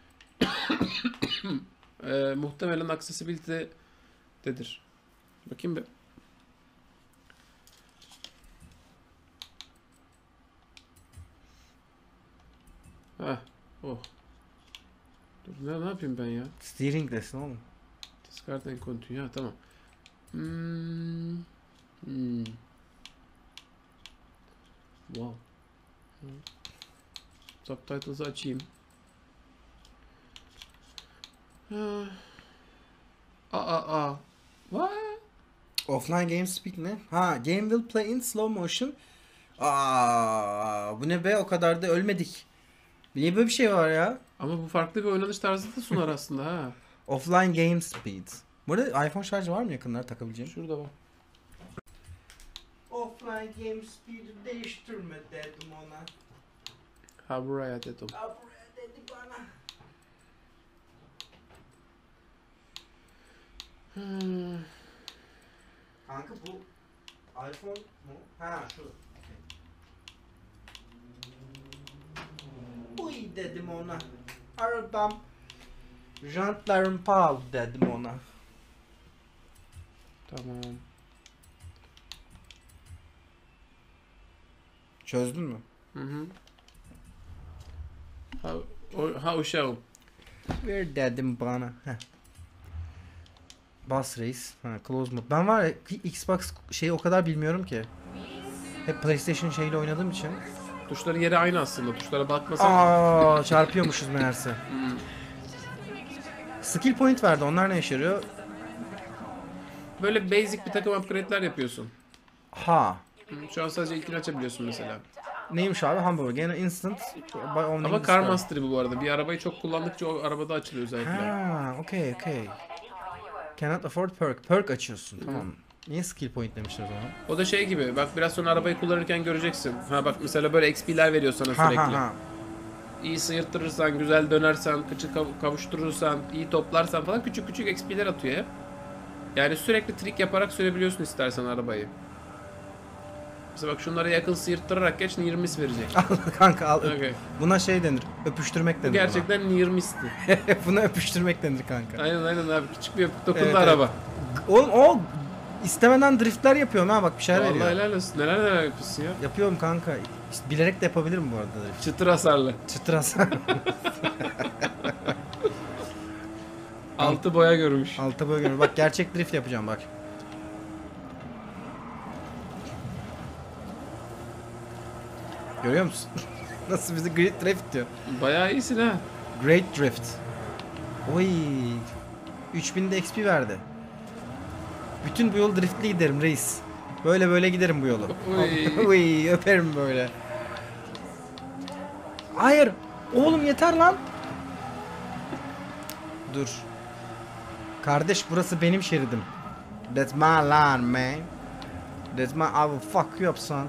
Eee muhtemelen accessibility'dedir. Bakayım bir. Ha, oh. Dur ne, ne yapayım ben ya? Steering desin oğlum. Discard and continue. Ha tamam. Hmm. Hmm. Wow. Hı. Subtitles'ı açayım. Aa aa. What? Offline game speak ne? Ha game will play in slow motion. Aa bu ne be o kadar da ölmedik. Niye böyle bir şey var ya? Ama bu farklı bir oynanış tarzı da sunar aslında ha. Offline game speed. Bu arada iPhone şarjı var mı yakınlara takabileceğim? Şurada bak. Offline game speed'i değiştirme dedim ona. Ha buraya dedim. Ha buraya dedi bana. Hmm. Kanka bu iPhone mu? Ha şu. Uy dedim ona. Arabam. Jantlarım pahalı dedim ona. Tamam. Çözdün mü? Hı hı. Ha, o, ha uşağım. Ver dedim bana. Heh. Bas reis. Ha, close mode. Ben var ya Xbox şeyi o kadar bilmiyorum ki. Hep PlayStation şeyle oynadığım için. Tuşların yeri aynı aslında. Tuşlara bakmasan Aa çarpıyormuşuz meğerse. Skill point verdi. Onlar ne işe yarıyor? böyle basic bir takım upgrade'ler yapıyorsun. Ha. Şu an sadece ilkini açabiliyorsun mesela. Neymiş abi? Hamburger. Gene instant. by Ama Car. Mastery bu bu arada. Bir arabayı çok kullandıkça o arabada açılıyor özellikle. Ha, okey okey. Cannot afford perk. Perk açıyorsun. Tamam. Niye skill point demişler o zaman? O da şey gibi. Bak biraz sonra arabayı kullanırken göreceksin. Ha bak mesela böyle XP'ler veriyor sana Ha sürekli. ha ha. İyi sıyırttırırsan, güzel dönersen, kıçı kav- kavuşturursan, iyi toplarsan falan küçük küçük XP'ler atıyor hep. Yani sürekli trik yaparak sürebiliyorsun istersen arabayı. Mesela bak şunlara yakın sıyırttırarak geç 20 verecek. Al kanka al. öp. Okey. Buna şey denir. Öpüştürmek denir. gerçekten 20'sti. buna. buna öpüştürmek denir kanka. Aynen aynen abi küçük bir dokundu Evet, araba. Oğlum o istemeden driftler yapıyorum ha bak bir şeyler Vallahi veriyor. helal olsun. Neler neler yapıyorsun ya. Yapıyorum kanka. İşte bilerek de yapabilirim bu arada drift. Çıtır hasarlı. Çıtır hasar. Altı boya görmüş. Alta böyle görüyorum. Bak gerçek drift yapacağım bak. Görüyor musun? Nasıl bizi Great Drift diyor. Bayağı iyisin ha. Great Drift. Oy. 3000 de XP verdi. Bütün bu yol driftli giderim reis. Böyle böyle giderim bu yolu. Oy. Oy öperim böyle. Hayır. Oğlum yeter lan. Dur. Kardeş burası benim şeridim. That's my line man. That's my I will fuck you up son.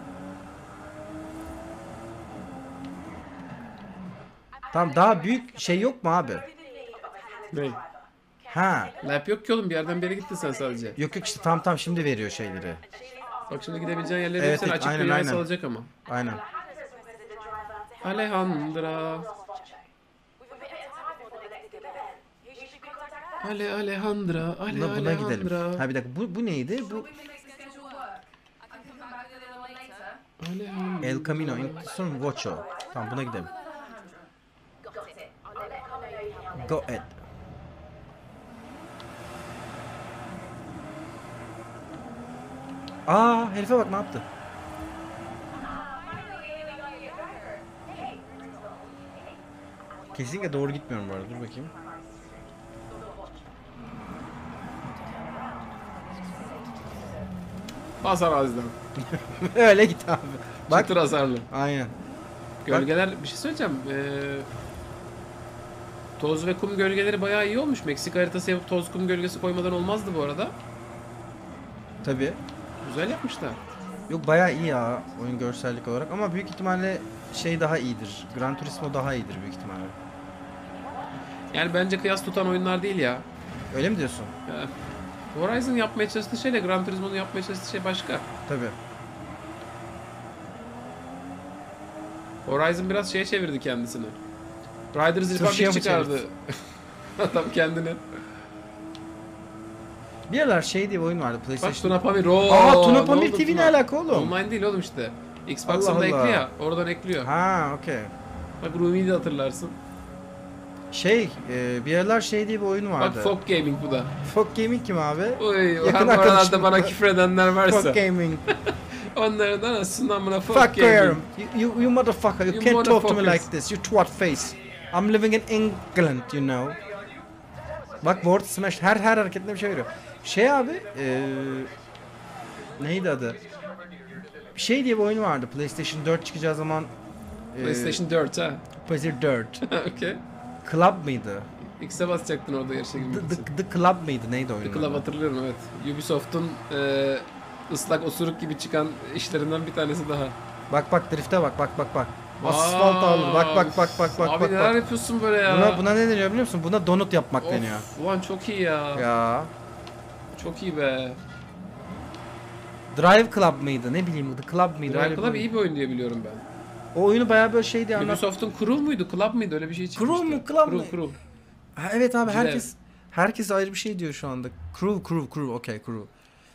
Tamam daha büyük şey yok mu abi? Ne? Ha. Lap yok ki oğlum bir yerden bir yere gittin sen sadece. Yok yok işte tam tam şimdi veriyor şeyleri. Bak şimdi gidebileceğin yerleri Evet, hepsini açık aynen, dünyaya aynen. salacak ama. Aynen. Alejandra. Ale Alejandra. Ale Buna, buna Alejandra. gidelim. Ha bir dakika bu, bu neydi? Bu. Alejandra. El Camino son Vocho. Tamam buna gidelim. Go et. Aa herife bak ne yaptı? Kesinlikle doğru gitmiyorum bu arada. Dur bakayım. Bas araziden. Öyle git abi. Bak. Çıtır hasarlı. Aynen. Gölgeler bir şey söyleyeceğim. Ee, toz ve kum gölgeleri bayağı iyi olmuş. Meksika haritası yapıp toz kum gölgesi koymadan olmazdı bu arada. Tabii. Güzel yapmışlar. Yok bayağı iyi ya oyun görsellik olarak ama büyük ihtimalle şey daha iyidir. Gran Turismo daha iyidir büyük ihtimalle. Yani bence kıyas tutan oyunlar değil ya. Öyle mi diyorsun? Ya, Horizon yapmaya çalıştığı şeyle Gran Turismo'nun yapmaya çalıştığı şey başka. Tabii. Horizon biraz şeye çevirdi kendisini. Riders Turşuya Republic mı çıkardı. Adam kendini. Bir aralar şey diye bir oyun vardı Bak PlayStation. Tuna Pamir. Oo, Aa Tuna Pamir TV ne alaka oğlum? Online değil oğlum işte. Xbox'ın da ekliyor ya. Oradan ekliyor. Ha okey. Bak Rumi'yi de hatırlarsın. Şey e, bir aralar şey diye bir oyun Bak vardı. Folk Gaming bu da. Folk Gaming kim abi? Oy, Yakın arkadaşım. bana küfredenler varsa. Folk Gaming. Onlardan aslında amına Folk Fuck Gaming. You, you, you motherfucker. You, You can't talk to me like this. You twat face. I'm living in England you know. Bak Word Smash her her hareketinde bir şey veriyor. Şey abi eee neydi adı? Şey diye bir oyun vardı PlayStation 4 çıkacağı zaman eee, PlayStation 4 ha. PlayStation 4 Okey. Club mıydı? X'e basacaktın orada yarışa The, girmek için. the, the Club mıydı? Neydi oyunun? The Club hatırlıyorum evet. Ubisoft'un e, ıslak osuruk gibi çıkan işlerinden bir tanesi daha. Bak bak drifte bak bak bak bak. Asfalt ağırlığı. Bak bak bak bak bak Abi bak. neler bak. yapıyorsun böyle ya? Buna, buna ne deniyor biliyor musun? Buna donut yapmak of, deniyor. Ulan çok iyi ya. Ya. Çok iyi be. Drive Club mıydı? Ne bileyim The Club mıydı? Drive Öyle Club iyi bir oyun diye biliyorum ben. O oyunu bayağı böyle şey diye anlat. Ubisoft'un Crew muydu? Club mıydı? Öyle bir şey çıkmıştı. mu, Club? Crew, Crew. Ha, evet abi Güzel. herkes herkes ayrı bir şey diyor şu anda. Crew Crew Crew okey Crew.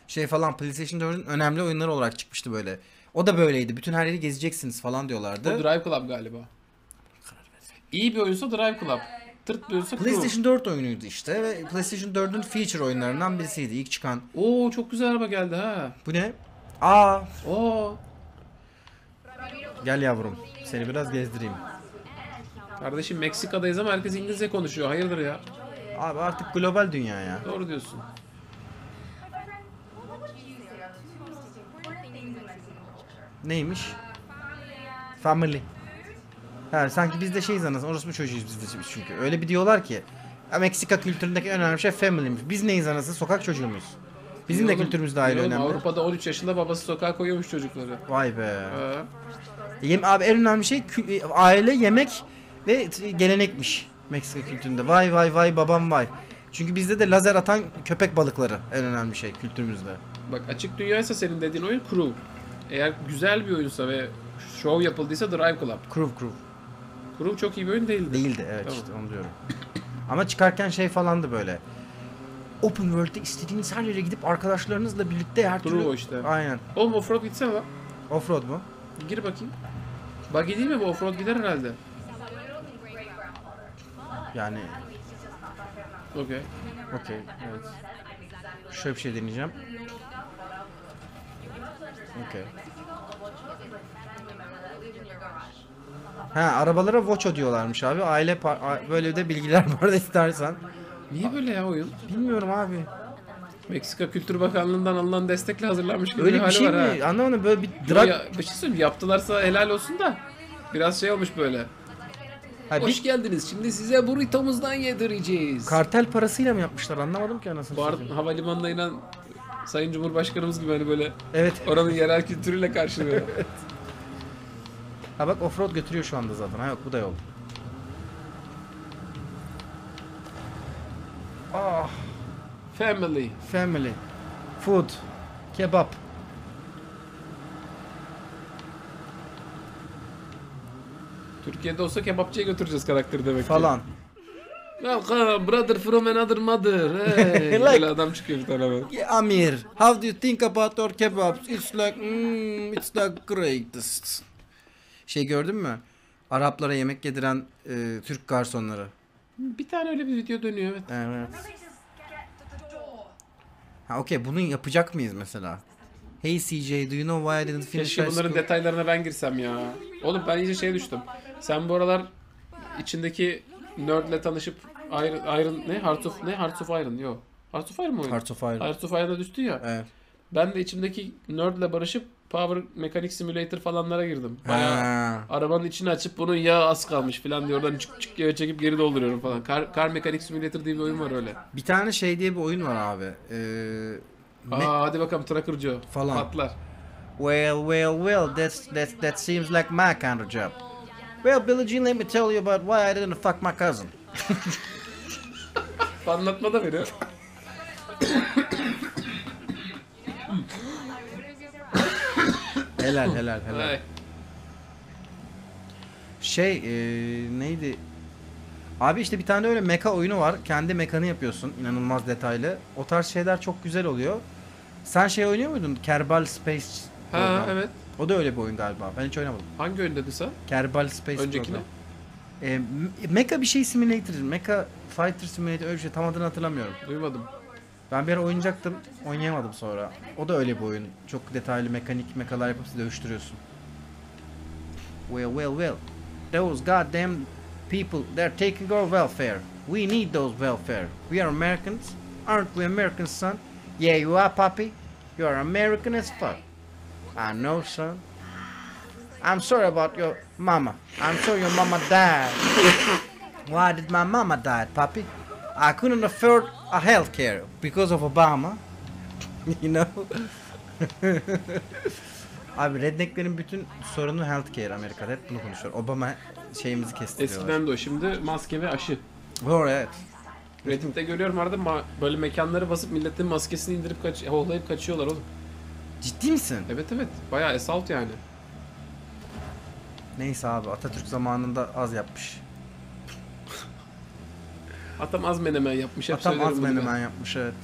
Şey falan PlayStation 4'ün önemli oyunları olarak çıkmıştı böyle. O da böyleydi. Bütün her yeri gezeceksiniz falan O diyorlardı. Drive Club galiba. İyi bir oyunsa Drive Club. Tırt bir oyunsa. PlayStation 4 oyunuydu işte ve PlayStation 4'ün feature oyunlarından birisiydi ilk çıkan. Oo çok güzel araba geldi ha. Bu ne? Aa Oo. gel yavrum. Seni biraz gezdireyim. Kardeşim Meksika'dayız ama herkes İngilizce konuşuyor. Hayırdır ya? Abi artık global dünya ya. Doğru diyorsun. Neymiş? Family. Ha, sanki biz de şey zannediyoruz. Orospu çocuğuyuz biz de çünkü. Öyle bir diyorlar ki. Meksika kültüründeki en önemli şey family'miş. Biz neyiz anasını? Sokak çocuğu muyuz? Bizim de Oğlum, kültürümüz dahil önemli. Avrupa'da 13 yaşında babası sokağa koyuyormuş çocukları. Vay be. Ha. Yem abi en önemli şey aile, yemek ve gelenekmiş Meksika kültüründe. Vay vay vay babam vay. Çünkü bizde de lazer atan köpek balıkları en önemli şey kültürümüzde. Bak açık dünyaysa senin dediğin oyun Crew. Eğer güzel bir oyunsa ve show yapıldıysa Drive Club. Crew crew. Crew çok iyi bir oyun değildi. Değildi evet Tamam. işte onu diyorum. Ama çıkarken şey falandı böyle. Open World'de istediğiniz her yere gidip arkadaşlarınızla birlikte her türlü... Crew o işte. Aynen. Oğlum offroad gitsene lan. Offroad mu? Gir bakayım. Buggy değil mi bu offroad gider herhalde. Yani Okey. okey evet. Şöyle bir şey deneyeceğim. Okey. Ha arabalara Vocho diyorlarmış abi. Aile böyle de bilgiler var da istersen. Niye böyle ya oyun? Bilmiyorum abi. Meksika Kültür Bakanlığı'ndan alınan destekle hazırlanmış gibi Öyle bir şey var mi? ha. Anlamadım böyle bir drag... ya, bir şey söyleyeyim yaptılarsa helal olsun da. Biraz şey olmuş böyle. Ha, Hoş bir geldiniz. Şimdi size burritomuzdan yedireceğiz. kartel parasıyla mı yapmışlar anlamadım ki anasını Bu arada havalimanına inen Sayın Cumhurbaşkanımız gibi hani böyle Evet. oranın yerel kültürüyle karşılıyor. Ha bak offroad götürüyor şu anda zaten. Ha yok bu da yol. Ah, Family. family. Food. Kebap. Türkiye'de olsa kebapçıya götüreceğiz karakteri demek ki. Falan. Welcome brother from another mother. Hey. Like- Böyle adam çıkıyor bir tane hemen. Amir, how do you think about our kebabs? It's like, mm, it's the greatest. Şey gördün mü? Araplara yemek yediren e, Türk garsonları. Bir tane öyle bir video dönüyor evet. Evet. Ha okey bunu yapacak mıyız mesela? Hey CJ, do you know why I didn't finish Keşke bunların detaylarına ben girsem ya. Oğlum ben iyice şeye düştüm. Sen bu aralar içindeki nerdle tanışıp Iron, Iron ne? Hearts of ne? Hearts of Iron yok. Hearts of Iron mı oyun? Hearts of Iron. Hearts of Iron'a düştün ya. Evet. Ben de içimdeki nerdle barışıp Power Mechanic Simulator falanlara girdim. Bayağı Ha. arabanın içini açıp bunun yağı az kalmış falan diye oradan çık çık yağı çekip geri dolduruyorum falan. Car, Car Mechanic Simulator diye bir oyun var öyle. Bir tane şey diye bir oyun var abi. Ee, Aa hadi bakalım Trucker Joe. Falan. Patlar. well, well, well, that's, that's, that seems like my kind of job. Well, Billie Jean, let me tell you about why I didn't fuck my cousin. Anlatma da beni. Helal, helal, helal. Ay. Şey, ee, neydi? Abi işte bir tane öyle meka oyunu var. Kendi mekanı yapıyorsun. inanılmaz detaylı. O tarz şeyler çok güzel oluyor. Sen şey oynuyor muydun? Kerbal Space Ha Program. evet. O da öyle bir oyun galiba. Ben hiç oynamadım. Hangi oyun dedin sen? Kerbal Space Öncekini? Me- Mecha bir şey simulator. Mecha Fighter Simulator öyle bir şey. Tam adını hatırlamıyorum. Duymadım. Ben bir ara oynayacaktım. Oynayamadım sonra. O da öyle bir oyun. Çok detaylı mekanik mekalar yapıp dövüştürüyorsun. Well, well, well. Those goddamn people, they're taking our welfare. We need those welfare. We are Americans. Aren't we Americans, son? Yeah, you are, puppy. You are American as fuck. I know, son. I'm sorry about your mama. I'm sorry your mama died. Why did my mama die, puppy? I couldn't afford a health care because of Obama. you know? Abi rednecklerin bütün sorunu healthcare Amerika'da. Hep bunu konuşuyor. Obama şeyimizi kestiriyorlar. Eskiden de o. Şimdi maske ve aşı. Doğru evet. Reddit'te görüyorum arada ma- böyle mekanları basıp milletin maskesini indirip kaç hohlayıp kaçıyorlar oğlum. Ciddi misin? Evet evet. Bayağı assault yani. Neyse abi Atatürk zamanında az yapmış. Atam az menemen yapmış. Hep Atam az bunu ben. menemen yapmış evet.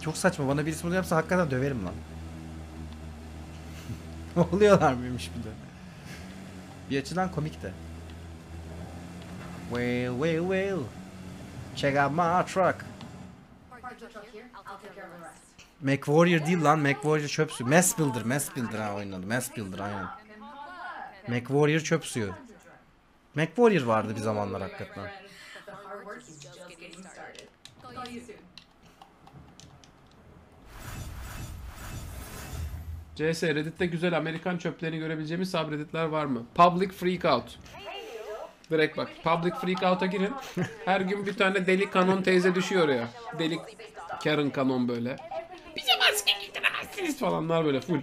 Çok saçma. Bana birisi bunu yapsa hakikaten döverim lan. Oluyorlar mıymış bir de. Bir açıdan komik de. Well, well, well. Check out my truck. MacWarrior değil lan. MacWarrior çöp suyu. Mass Builder. Mass Builder ha oynadı. Mass Builder aynen. MacWarrior çöp suyu. MacWarrior vardı bir zamanlar hakikaten. CS Reddit'te güzel Amerikan çöplerini görebileceğimiz subredditler var mı? Public Freakout. Direkt bak. Public Freakout'a girin. Her gün bir tane deli kanon teyze düşüyor ya. Deli Karen kanon böyle. Bize maske getiremezsiniz falanlar böyle full.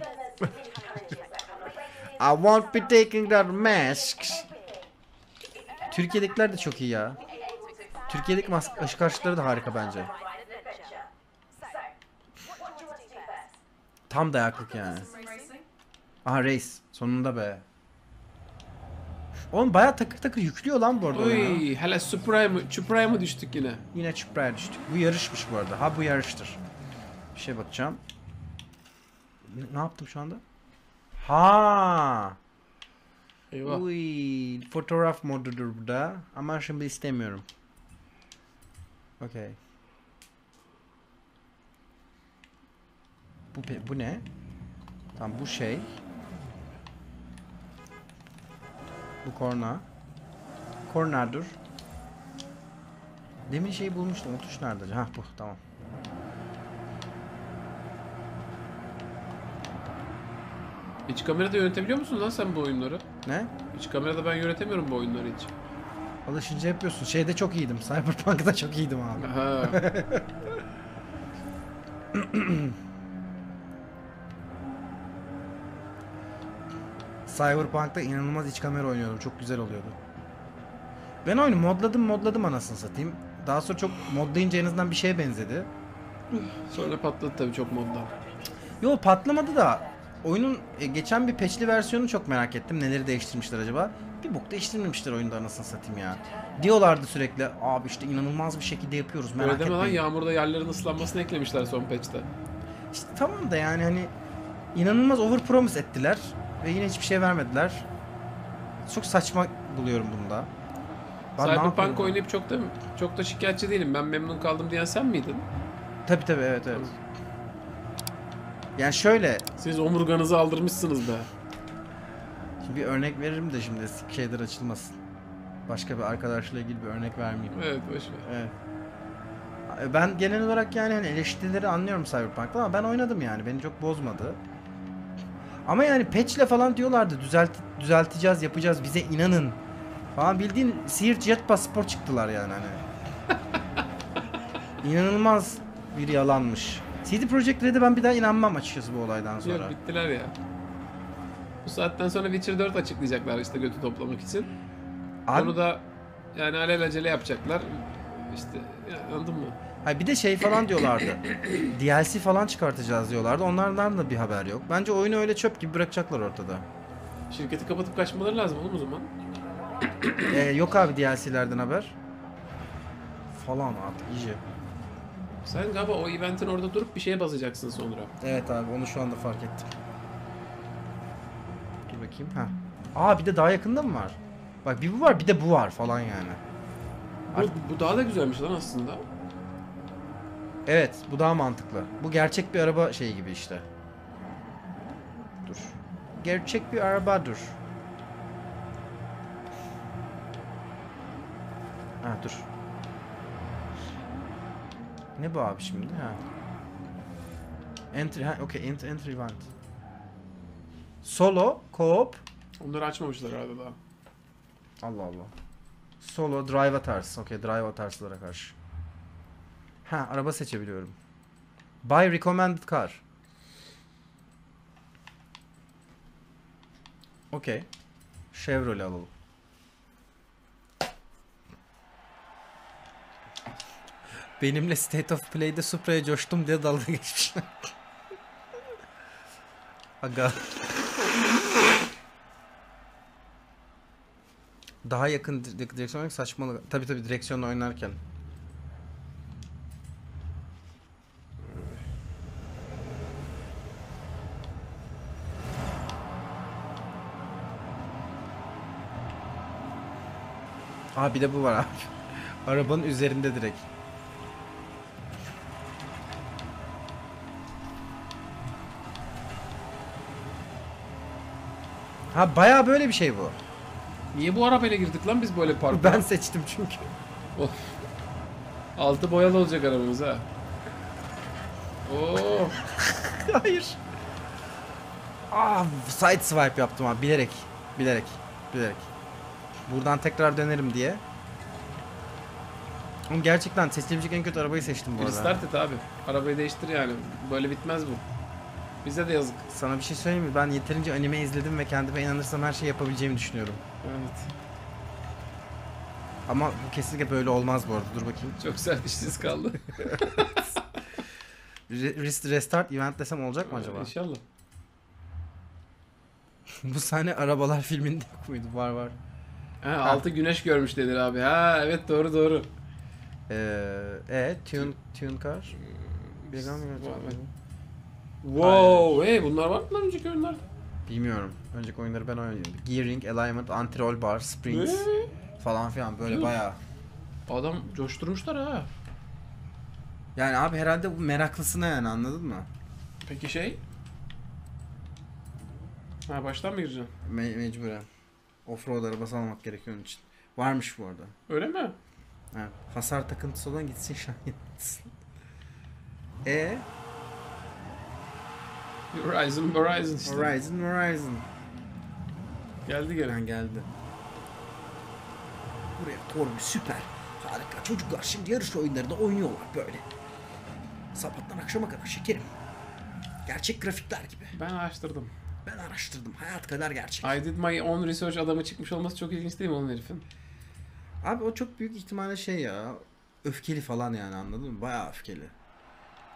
I won't be taking their masks. Türkiye'dekiler de çok iyi ya. Türkiye'deki mas- aşı karşıtları da harika bence. Tam dayaklık yani. Aha race. Sonunda be. Oğlum baya takır takır yüklüyor lan bu arada. Uy, hele Supreme, Supreme'a düştük yine. Yine çupraya düştük. Bu yarışmış bu arada. Ha bu yarıştır. Bir şey bakacağım. Ne, ne yaptım şu anda? Ha. Eyvah. Uy, fotoğraf modudur bu da. Ama şimdi istemiyorum. Okey. Bu bu ne? Tamam bu şey. Bu korna. Kornadır. Demin şeyi bulmuştum. O tuş nerede? Ha bu tamam. İç kamerada yönetebiliyor musun lan sen bu oyunları? Ne? İç kamerada ben yönetemiyorum bu oyunları hiç. Alışınca yapıyorsun. Şeyde çok iyiydim. Cyberpunk'ta çok iyiydim abi. Ha. Cyberpunk'ta inanılmaz iç kamera oynuyordum. Çok güzel oluyordu. Ben oyunu modladım modladım anasını satayım. Daha sonra çok modlayınca en azından bir şeye benzedi. Sonra patladı tabii çok moddan. Yo patlamadı da oyunun e, geçen bir patchli versiyonu çok merak ettim. Neleri değiştirmişler acaba? Bir bok değiştirmemişler oyunda anasını satayım ya. Diyorlardı sürekli abi işte inanılmaz bir şekilde yapıyoruz merak Öyle deme lan etmeyin. yağmurda yerlerin ıslanmasını eklemişler son patch'te. İşte tamam da yani hani inanılmaz over promise ettiler ve yine hiçbir şey vermediler. Çok saçma buluyorum bunu da. Ben Cyberpunk oynayıp çok da çok da şikayetçi değilim. Ben memnun kaldım diyen sen miydin? Tabi tabi evet evet. Yani şöyle Siz omurganızı aldırmışsınız be. şimdi bir örnek veririm de şimdi şeyler açılmasın. Başka bir arkadaşla ilgili bir örnek vermeyeyim. Evet boş ver. Evet. Ben genel olarak yani hani eleştirileri anlıyorum Cyberpunk'ta ama ben oynadım yani. Beni çok bozmadı. Ama yani patch'le falan diyorlardı. Düzelt düzelteceğiz, yapacağız. Bize inanın. Falan bildiğin Siirt Jet Passport çıktılar yani hani. İnanılmaz bir yalanmış. CD Projekt Red'e ben bir daha inanmam açıkçası bu olaydan sonra. Yok bittiler ya. Bu saatten sonra Witcher 4 açıklayacaklar işte götü toplamak için. Abi- Onu da yani alelacele yapacaklar. İşte yani anladın mı? Ha bir de şey falan diyorlardı. DLC falan çıkartacağız diyorlardı. Onlardan da bir haber yok. Bence oyunu öyle çöp gibi bırakacaklar ortada. Şirketi kapatıp kaçmaları lazım oğlum o zaman. Ee, yok abi DLC'lerden haber. Falan artık iyice. Sen galiba o eventin orada durup bir şeye basacaksın sonra. Evet abi onu şu anda fark ettim. Dur bakayım. Ha. Aa bir de daha yakında mı var? Bak bir bu var bir de bu var falan yani. Bu, bu daha da güzelmiş lan aslında. Evet bu daha mantıklı. Bu gerçek bir araba şeyi gibi işte. Dur. Gerçek bir arabadır. Ha dur. Ne bu abi şimdi? Ha. Entry, ha okey ent, entry event. Solo, co-op. Onları açmamışlar herhalde daha. Allah Allah. Solo, drive atars. Okey drive atarslara karşı. Ha araba seçebiliyorum. Buy recommended car. Okey. Chevrolet alalım. Benimle State of Play'de Supra'ya coştum diye dalga geçmiş. Aga. Daha yakın di- direksiyon saçmalık. Tabi tabi direksiyonla oynarken. Ha bir de bu var abi. Arabanın üzerinde direkt. Ha baya böyle bir şey bu. Niye bu arabayla girdik lan biz böyle parka? Ben seçtim çünkü. Of. Altı boyalı olacak arabamız ha. Oo. Hayır. Ah, side swipe yaptım abi bilerek. Bilerek. Bilerek. Buradan tekrar dönerim diye. Ama gerçekten seçilebilecek en kötü arabayı seçtim bu arada. Restart et abi. Arabayı değiştir yani. Böyle bitmez bu. Bize de yazık. Sana bir şey söyleyeyim mi? Ben yeterince anime izledim ve kendime inanırsam her şeyi yapabileceğimi düşünüyorum. Evet. Ama bu kesinlikle böyle olmaz bu arada. Dur bakayım. Çok sert işsiz kaldı. Re- rest- restart event desem olacak mı acaba? İnşallah. bu sahne arabalar filminde yok muydu? Var var. Ha, altı güneş görmüş denir abi. Ha evet doğru doğru. Ee, e, tune, tune car. Gördüm? mı? Wow, hey bunlar var mı lan önceki oyunlarda? Bilmiyorum. Önceki oyunları ben oynuyorum. Gearing, alignment, anti-roll bar, springs Ne? falan filan böyle Yuh. bayağı. Adam coşturmuşlar ha. Yani abi herhalde bu meraklısına yani anladın mı? Peki şey? Ha baştan mı gireceksin? Me- mecburen. Offroad arabası almak gerekiyor onun için. Varmış bu arada. Öyle mi? Ha, hasar takıntısı olan gitsin Şahin. e Horizon Horizon işte. Horizon Horizon. Geldi gene. Ben geldi. Buraya Torbi süper. Harika. Çocuklar şimdi yarış oyunlarında oynuyorlar böyle. Sabahtan akşama kadar şekerim. Gerçek grafikler gibi. Ben araştırdım. Ben araştırdım. Hayat kadar gerçek. I did my own research adamı çıkmış olması çok ilginç değil mi onun herifin? Abi o çok büyük ihtimalle şey ya. Öfkeli falan yani anladın mı? Bayağı öfkeli.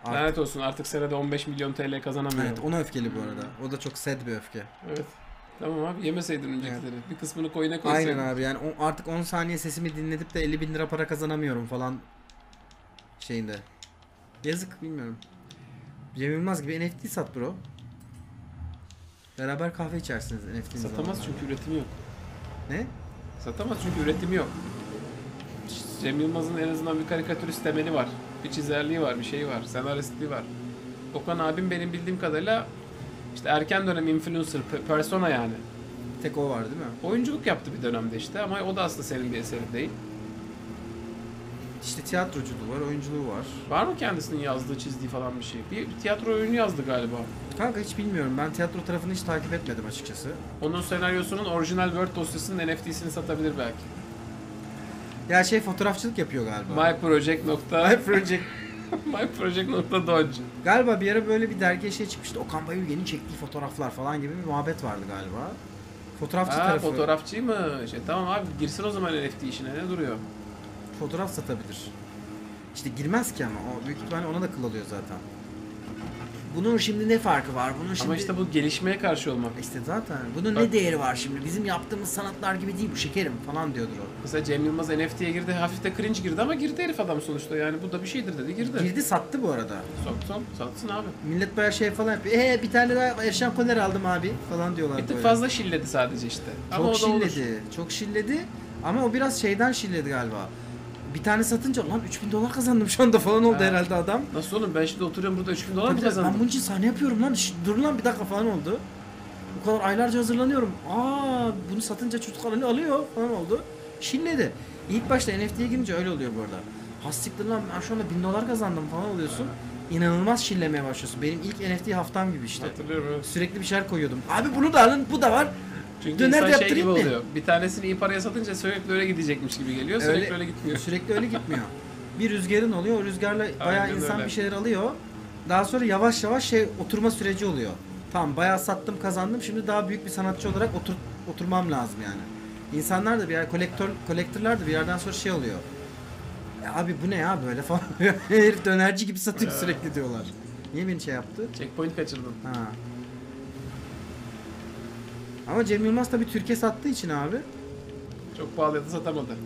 Artık- Lanet olsun artık senede 15 milyon TL kazanamıyorum. Evet ona öfkeli bu arada. O da çok sad bir öfke. Evet. Tamam abi yemeseydin öncekileri. Bir kısmını koyuna koysaydın. Aynen abi yani o- artık 10 saniye sesimi dinletip de 50 bin lira para kazanamıyorum falan şeyinde. Yazık bilmiyorum. Cem Yılmaz gibi NFT sat bro. Beraber kahve içersiniz NFT'niz Satamaz çünkü üretimi yok. Ne? Satamaz çünkü üretimi yok. Cem Yılmaz'ın en azından bir karikatürist temeli var. Bir çizerliği var, bir şeyi var, senaristliği var. Okan abim benim bildiğim kadarıyla işte erken dönem influencer, pe- persona yani. Tek o var değil mi? Oyunculuk yaptı bir dönemde işte ama o da aslında senin bir eserin değil. İşte tiyatroculuğu var, oyunculuğu var. Var mı kendisinin yazdığı, çizdiği falan bir şey? Bir tiyatro oyunu yazdı galiba. Kanka hiç bilmiyorum. Ben tiyatro tarafını hiç takip etmedim açıkçası. Onun senaryosunun orijinal Word dosyasının NFT'sini satabilir belki. Ya şey fotoğrafçılık yapıyor galiba. My Project nokta My Project. My Project nokta Dodge. Galiba bir ara böyle bir dergiye şey çıkmıştı. Okan Bayülgen'in çektiği fotoğraflar falan gibi bir muhabbet vardı galiba. Fotoğrafçı Aa tarafı. fotoğrafçıymış. E, tamam abi girsin o zaman NFT işine ne duruyor? Fotoğraf satabilir. İşte girmez ki ama o büyük ihtimalle ona da kıl alıyor zaten. Bunun şimdi ne farkı var? Bunun şimdi Ama işte bu gelişmeye karşı olmak. İşte zaten bunun Bak- ne değeri var şimdi? Bizim yaptığımız sanatlar gibi değil bu şekerim. falan diyordur o. Mesela Cem Yılmaz NFT'ye girdi hafif de cringe girdi ama girdi herif adam sonuçta yani bu da bir şeydir dedi girdi. Girdi sattı bu arada. Soksun satsın abi. Millet bayağı şey falan yapıyor. Ee bir tane daha Erşan Koner aldım abi falan diyorlar Bir tık böyle. fazla şilledi sadece işte. ama Çok o da olur. şilledi. Çok şilledi. Ama o biraz şeyden şilledi galiba. Bir tane satınca lan 3000 dolar kazandım şu anda falan oldu Ha. herhalde adam. Nasıl oğlum ben şimdi oturuyorum burada 3000 dolar mı tabii, ben kazandım? bunun için sahne yapıyorum lan. Şş, dur lan bir dakika falan oldu. Bu kadar aylarca hazırlanıyorum. Aa bunu satınca çocuklar al- alıyor falan oldu. Şilledi. İlk başta NFT'ye girince öyle oluyor bu arada. Hastiktir lan ben şu anda 1000 dolar kazandım falan oluyorsun. İnanılmaz şillemeye başlıyorsun. Benim ilk NFT haftam gibi işte. Hatırlıyorum evet. Sürekli bir şeyler koyuyordum. Abi bunu da alın bu da var. Çünkü Döner de insan şey gibi mı? oluyor. Bir tanesini iyi paraya satınca sürekli öyle gidecekmiş gibi geliyor. Sürekli öyle, gitmiyor. Sürekli öyle gitmiyor. Bir rüzgarın oluyor. O rüzgarla bayağı Aynen insan öyle. bir şeyler alıyor. Daha sonra yavaş yavaş şey oturma süreci oluyor. Tamam bayağı sattım kazandım. Şimdi daha büyük bir sanatçı olarak otur, oturmam lazım yani. İnsanlar da bir yer kolektör kolektörler de bir yerden sonra şey oluyor. "Ya abi bu ne ya böyle falan. Herif dönerci gibi satıyor sürekli diyorlar. Niye beni şey yaptı? Checkpoint kaçırdın. Ha. Ama Cem Yılmaz tabii Türkiye sattığı için abi. Çok pahalıya da satamadı.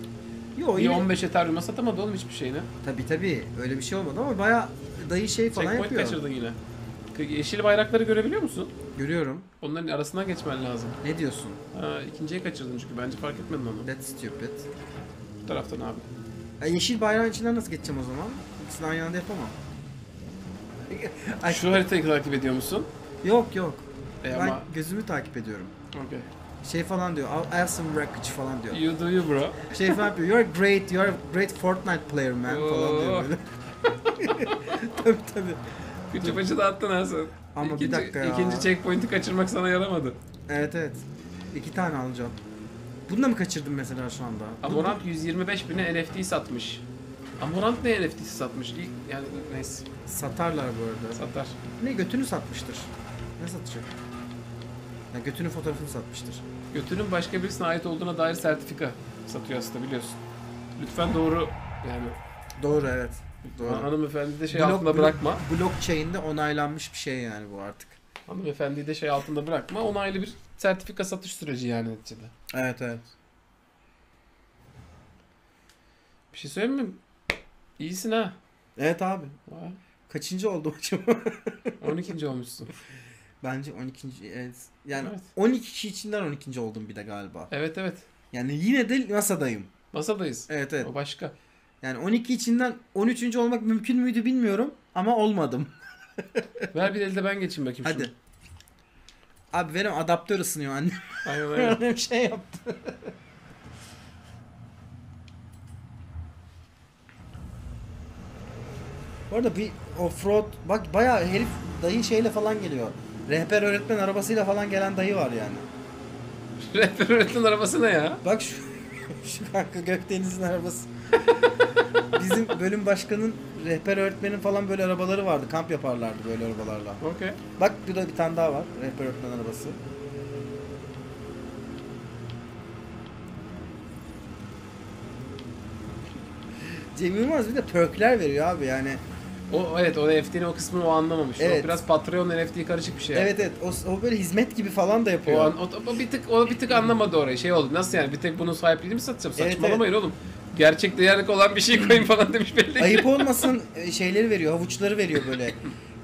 Yo Bir yine... 15 Ethereum'a satamadı oğlum hiçbir şeyini. Tabii tabii öyle bir şey olmadı ama bayağı dayı şey falan Checkpoint yapıyor. kaçırdın yine. Yeşil bayrakları görebiliyor musun? Görüyorum. Onların arasından geçmen lazım. Ne diyorsun? Ha, ikinciye kaçırdın çünkü bence fark etmedin onu. That's stupid. Bu taraftan abi. Ya yeşil bayrağın içinden nasıl geçeceğim o zaman? İkisini aynı anda yapamam. Ay, Şu haritayı takip ediyor musun? Yok yok. E ben ama gözümü takip ediyorum. Okey. Şey falan diyor. "I'll have some wreckage falan diyor. You do you bro. Şey falan yapıyor. You're great, you're a great Fortnite player man falan diyor Oo. böyle. tabii tabii. Küçük maçı da attın ha sen. Ama bir İkinci- dakika ya. İkinci checkpoint'i kaçırmak sana yaramadı. Evet evet. İki tane alacağım. Bunu da mı kaçırdım mesela şu anda? Amorant 125 bine NFT satmış. Amorant ne NFT'si satmış? İlk yani neyse Satarlar bu arada. satar. Ne götünü satmıştır. Ne satacak? Ya götünün fotoğrafını satmıştır. Götünün başka birisine ait olduğuna dair sertifika satıyor aslında biliyorsun. Lütfen doğru yani Doğru evet. Doğru. hanımefendi de şey Blok- altında blok- bırakma. Blockchain'de onaylanmış bir şey yani bu artık. Hanımefendiyi de şey altında bırakma. Onaylı bir sertifika satış süreci yani neticede. Evet evet. Bir şey söyleyeyim mi? İyisin ha. Evet abi. Vay. Kaçıncı oldu acaba? 12. olmuşsun. Bence 12. Evet. Yani Evet. 12 kişi içinden 12. oldum bir de galiba. Evet evet. Yani yine de masadayım. Masadayız. Evet evet. O başka. Yani 12 içinden 13. olmak mümkün müydü bilmiyorum ama olmadım. Ver bir elde ben geçeyim bakayım Hadi. şunu. Abi benim adaptör ısınıyor annem. Aynen aynen. Annem şey yaptı. Bu arada bir offroad bak bayağı herif dayı şeyle falan geliyor. Rehber öğretmen arabasıyla falan gelen dayı var yani. Rehber öğretmen arabası ne ya? Bak şu şu kanka Gökdeniz'in arabası. Bizim bölüm başkanının rehber öğretmenin falan böyle arabaları vardı. Kamp yaparlardı böyle arabalarla. Okey. Bak bir de bir tane daha var. Rehber öğretmen arabası. Cem Yılmaz bir de perkler veriyor abi yani. O evet o NFT'nin o kısmını o anlamamış. Evet. O biraz Patreon NFT karışık bir şey. Evet evet o, o böyle hizmet gibi falan da O, yapıyor. an, o, o bir tık o bir tık anlamadı orayı. Şey oldu. Nasıl yani? Bir tek bunun sahipliğini mi satacağım? Evet, Saçmalamayın oğlum. Gerçek değerlik olan bir şey koyun falan demiş belli. Ayıp olmasın e, şeyleri veriyor, havuçları veriyor böyle.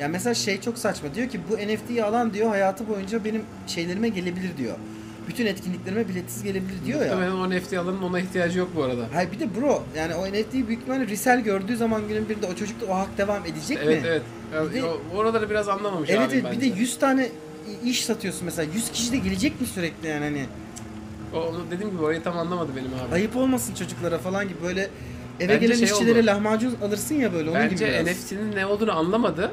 Yani mesela şey çok saçma diyor ki bu NFT'yi alan diyor hayatı boyunca benim şeylerime gelebilir diyor. Bütün etkinliklerime biletsiz gelebilir diyor ya. Muhtemelen o NFT alanın ona ihtiyacı yok bu arada. Hayır bir de bro yani o NFT'yi büyük ihtimalle resell gördüğü zaman günün birinde o çocuk da o hak devam edecek Evet mi? evet. Yani Bir de- oraları biraz anlamamış Evet, abi evet bir de bence. 100 tane iş satıyorsun mesela 100 kişi de gelecek mi sürekli yani hani O, dediğim gibi orayı tam anlamadı benim abi. ayıp olmasın çocuklara falan gibi böyle eve Bence gelen şey işçilere oldu. lahmacun alırsın ya böyle onun gibi Bence. NFT'nin ne olduğunu anlamadı.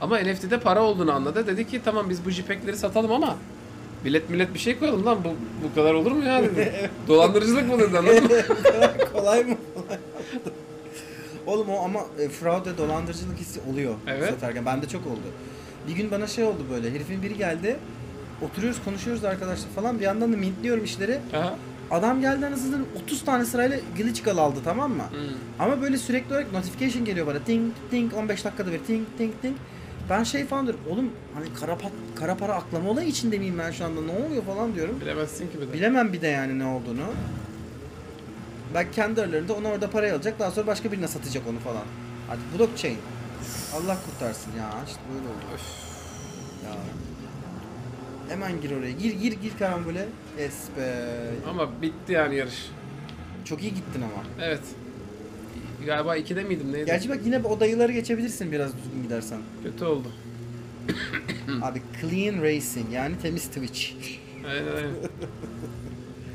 Ama NFT'de para olduğunu anladı. Dedi ki tamam biz bu JPEG'leri satalım ama bilet millet bir şey koyalım lan bu bu kadar olur mu ya dedi. Dolandırıcılık mı dedi anladın mı? Kolay mı? Oğlum o ama e, fraud ve dolandırıcılık hissi oluyor Evet. satarken. Bende çok oldu. Bir gün bana şey oldu böyle. Herifin biri geldi. Oturuyoruz konuşuyoruz arkadaşlar falan. Bir yandan da mintliyorum işleri. Aha. Adam geldi anasını 30 tane sırayla glitch aldı tamam mı? Hmm. Ama böyle sürekli olarak notification geliyor bana. Ting ting 15 dakikada bir ting ting ting. Ben şey falan diyorum. Oğlum hani kara, pat, kara para aklama olayı içinde miyim ben şu anda? Ne oluyor falan diyorum. Bilemezsin ki bir de. Bilemem bir de yani ne olduğunu. Belki kendi aralarında onu orada paraya alacak. Daha sonra başka birine satacak onu falan. Hadi blockchain. Allah kurtarsın ya. işte böyle oldu. Ya. Hemen gir oraya. Gir gir gir karambole. Es be. Ama bitti yani yarış. Çok iyi gittin ama. Evet. Galiba 2'de miydim neydi? Gerçi bak yine o dayıları geçebilirsin biraz düzgün gidersen. Kötü oldu. Abi clean racing yani temiz Twitch. Aynen aynen.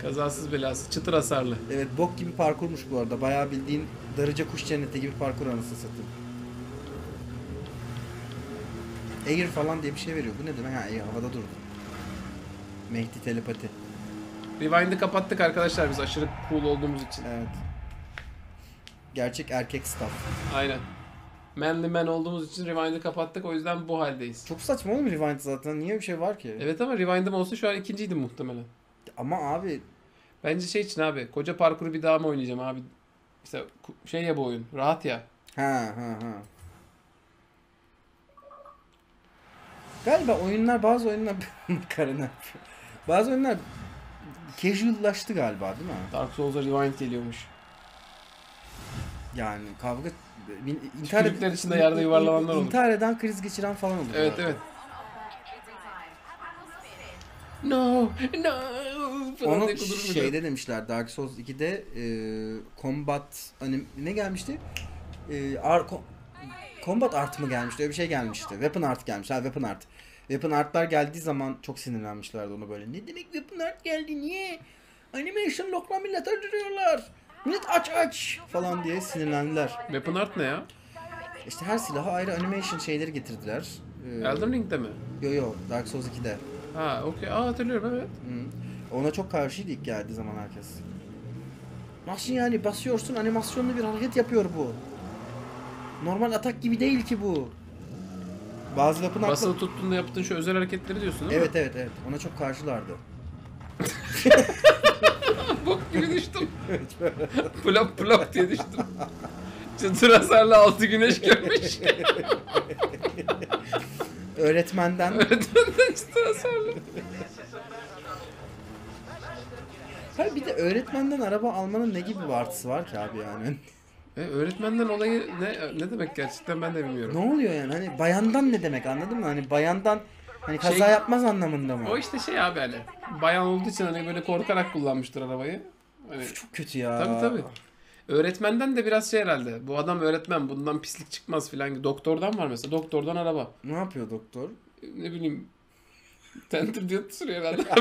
Kazasız belası. Çıtır hasarlı. Evet bok gibi parkurmuş bu arada. Bayağı bildiğin Darıca Kuş Cenneti gibi parkur anasını satayım. Air falan diye bir şey veriyor. Bu ne demek? Ha air, havada durdu. Mehdi telepati. Rewind'i kapattık arkadaşlar biz aşırı cool olduğumuz için. Evet. Gerçek erkek staff. Aynen. Manly man olduğumuz için Rewind'i kapattık o yüzden bu haldeyiz. Çok saçma oğlum Rewind zaten. Niye bir şey var ki? Evet ama Rewind'im olsa şu an ikinciydim muhtemelen. Ama abi Bence şey için abi koca parkuru bir daha mı oynayacağım abi? İşte şey ya bu oyun rahat ya. ha ha ha. Galiba oyunlar bazı oyunlar karına. Bazı oyunlar casual'laştı galiba değil mi? Dark Souls'a Rewind geliyormuş. Yani kavga intihar, Tükürükler içinde yerde yuvarlananlar olur. İntihar eden kriz geçiren falan olur. Evet evet. No, no falan Onu diye kudurmuş. şeyde demişler Dark Souls 2'de e, combat hani ne gelmişti? E, ar, ko- combat art mı gelmişti? Öyle bir şey gelmişti. Weapon art gelmiş. Ha weapon art. Weapon Art'lar geldiği zaman çok sinirlenmişlerdi onu böyle. Ne demek Weapon Art geldi niye? Animation lockla millet öldürüyorlar. Millet aç aç falan diye sinirlendiler. Weapon Art ne ya? İşte her silaha ayrı animation şeyleri getirdiler. Ee, Elden Ring'de mi? Yo yo Dark Souls 2'de. Ha okey. Aa hatırlıyorum evet. Hı. Ona çok karşıydı ilk geldiği zaman herkes. Nasıl yani basıyorsun animasyonlu bir hareket yapıyor bu. Normal atak gibi değil ki bu. Bazı weapon art'lar- Basılı tuttuğunda yaptığın şu özel hareketleri diyorsun değil mi? Evet evet evet ona çok karşılardı. Bok gibi düştüm. plop plop diye düştüm. Çıtır hasarlı altı güneş görmüş. Öğretmenden Öğretmenden çıtır hasarlı. Hayır bir de öğretmenden araba almanın ne gibi bir artısı var ki abi yani? E, öğretmenden olayı ne ne demek gerçekten ben de bilmiyorum. ne oluyor yani? Hani bayandan ne demek anladın mı? Hani bayandan hani kaza Şey- yapmaz anlamında mı? O işte şey abi hani bayan olduğu için hani böyle korkarak kullanmıştır arabayı. Hani, Çok kötü ya. tabii tabii. Öğretmenden de biraz şey herhalde. Bu adam öğretmen bundan pislik çıkmaz filan. Doktordan var mesela. Doktordan araba. Ne yapıyor doktor? Ne bileyim. Tenter diye sürüyor herhalde.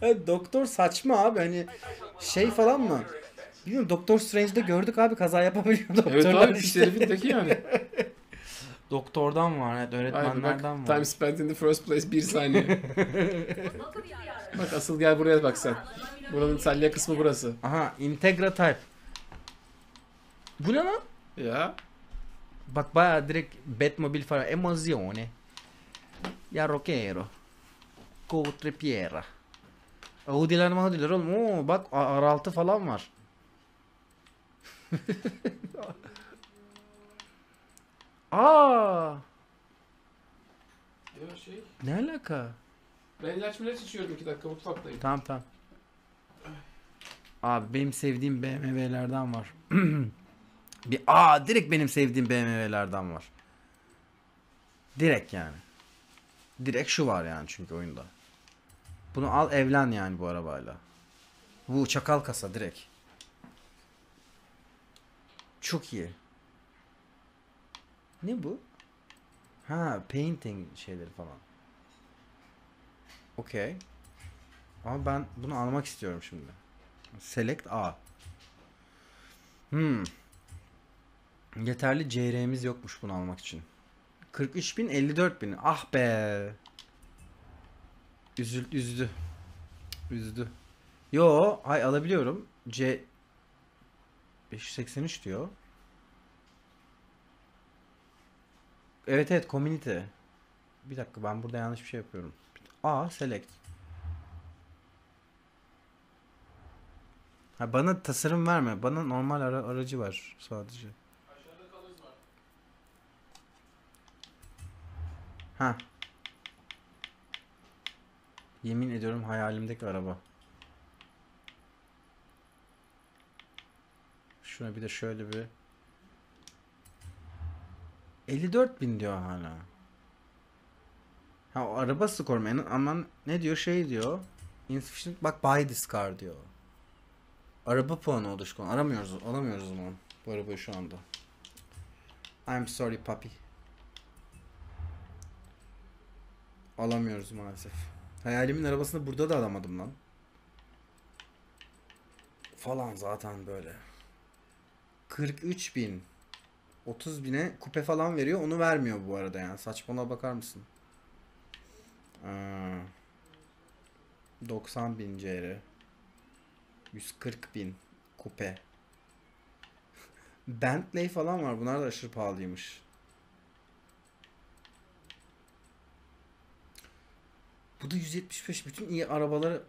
Ha, doktor saçma abi hani şey falan mı? Bilmiyorum Doktor Strange'de gördük abi kaza yapabiliyor doktorlar evet abi pis işte. herifin teki yani. Doktordan var evet Aynen öğretmenlerden bak. var. Time spent in the first place bir saniye. bak asıl gel buraya bak sen. Buranın salya kısmı burası. Aha Integra Type. Bu ne lan? Ya. Bak baya direkt Batmobile falan. Emozione. Ya rockero. Quatrepiera. Audi'ler Audi'ler oğlum. Oo, bak A- R6 falan var. Aa, Ya şey. ne alaka? Ben ilaç milaç içiyorum iki dakika mutfaktayım. Tamam tamam. Abi benim sevdiğim BMW'lerden var. bir aa direkt benim sevdiğim BMW'lerden var. Direkt yani. Direkt şu var yani çünkü oyunda. Bunu al evlen yani bu arabayla. Bu çakal kasa direkt. Çok iyi. Ne bu? Ha painting şeyleri falan. Okey. Ama ben bunu almak istiyorum şimdi. Select A. Hmm. Yeterli CR'miz yokmuş bunu almak için. 43 bin 54 bin. Ah be. Üzül, üzdü. Üzdü. Yo, hay alabiliyorum. C 583 diyor. Evet evet community. Bir dakika ben burada yanlış bir şey yapıyorum. A select. Ha bana tasarım verme. Bana normal ara- aracı var sadece. Ha. Yemin ediyorum hayalimdeki araba. Şuna bir de şöyle bir 54 bin diyor hala. Ha o araba skorum en ama ne diyor şey diyor. Insufficient bak buy this car diyor. Araba puanı oluşkun. Aramıyoruz, alamıyoruz onu. Bu arabayı şu anda. I'm sorry puppy. Alamıyoruz maalesef. Hayalimin arabasını burada da alamadım lan. Falan zaten böyle. 43 bin. 30 bine kupe falan veriyor. Onu vermiyor bu arada yani. Saçmalığa bakar mısın? Aa, 90 bin CR. 140 bin kupe. Bentley falan var. Bunlar da aşırı pahalıymış. Bu da 175. Bütün iyi arabaları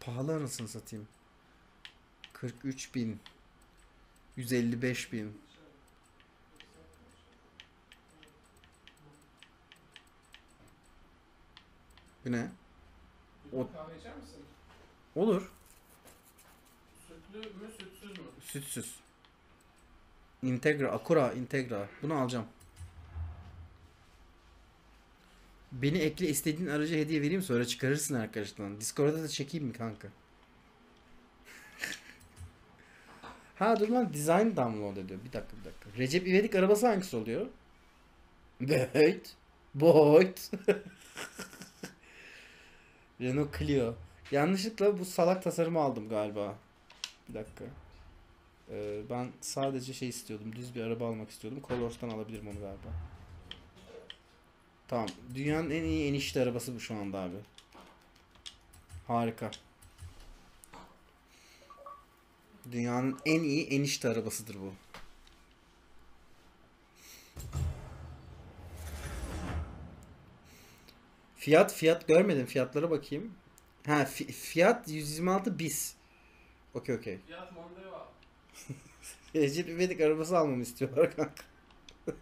pahalı anasını satayım. 43 bin. 155 bin. Bu ne? O- Kahve içer misin? Olur. Sütlü mü sütsüz mü? Sütsüz. Integra, Acura Integra. Bunu alacağım. Beni ekle istediğin aracı hediye vereyim sonra çıkarırsın arkadaşlar. Discord'da da çekeyim mi kanka? ha dur lan design download ediyor. Bir dakika bir dakika. Recep İvedik arabası hangisi oluyor? Evet. Boyd. Renault Clio. Yanlışlıkla bu salak tasarımı aldım galiba. Bir dakika. Ee, ben sadece şey istiyordum. Düz bir araba almak istiyordum. Colors'tan alabilirim onu galiba. Tamam. Dünyanın en iyi enişte arabası bu şu anda abi. Harika. Dünyanın en iyi enişte arabasıdır bu. Fiyat fiyat görmedim. Fiyatlara bakayım. Ha fi- fiyat 126 bis. Okey okey. Fiyat Mondeo. Recep İvedik arabası almamı istiyorlar kanka.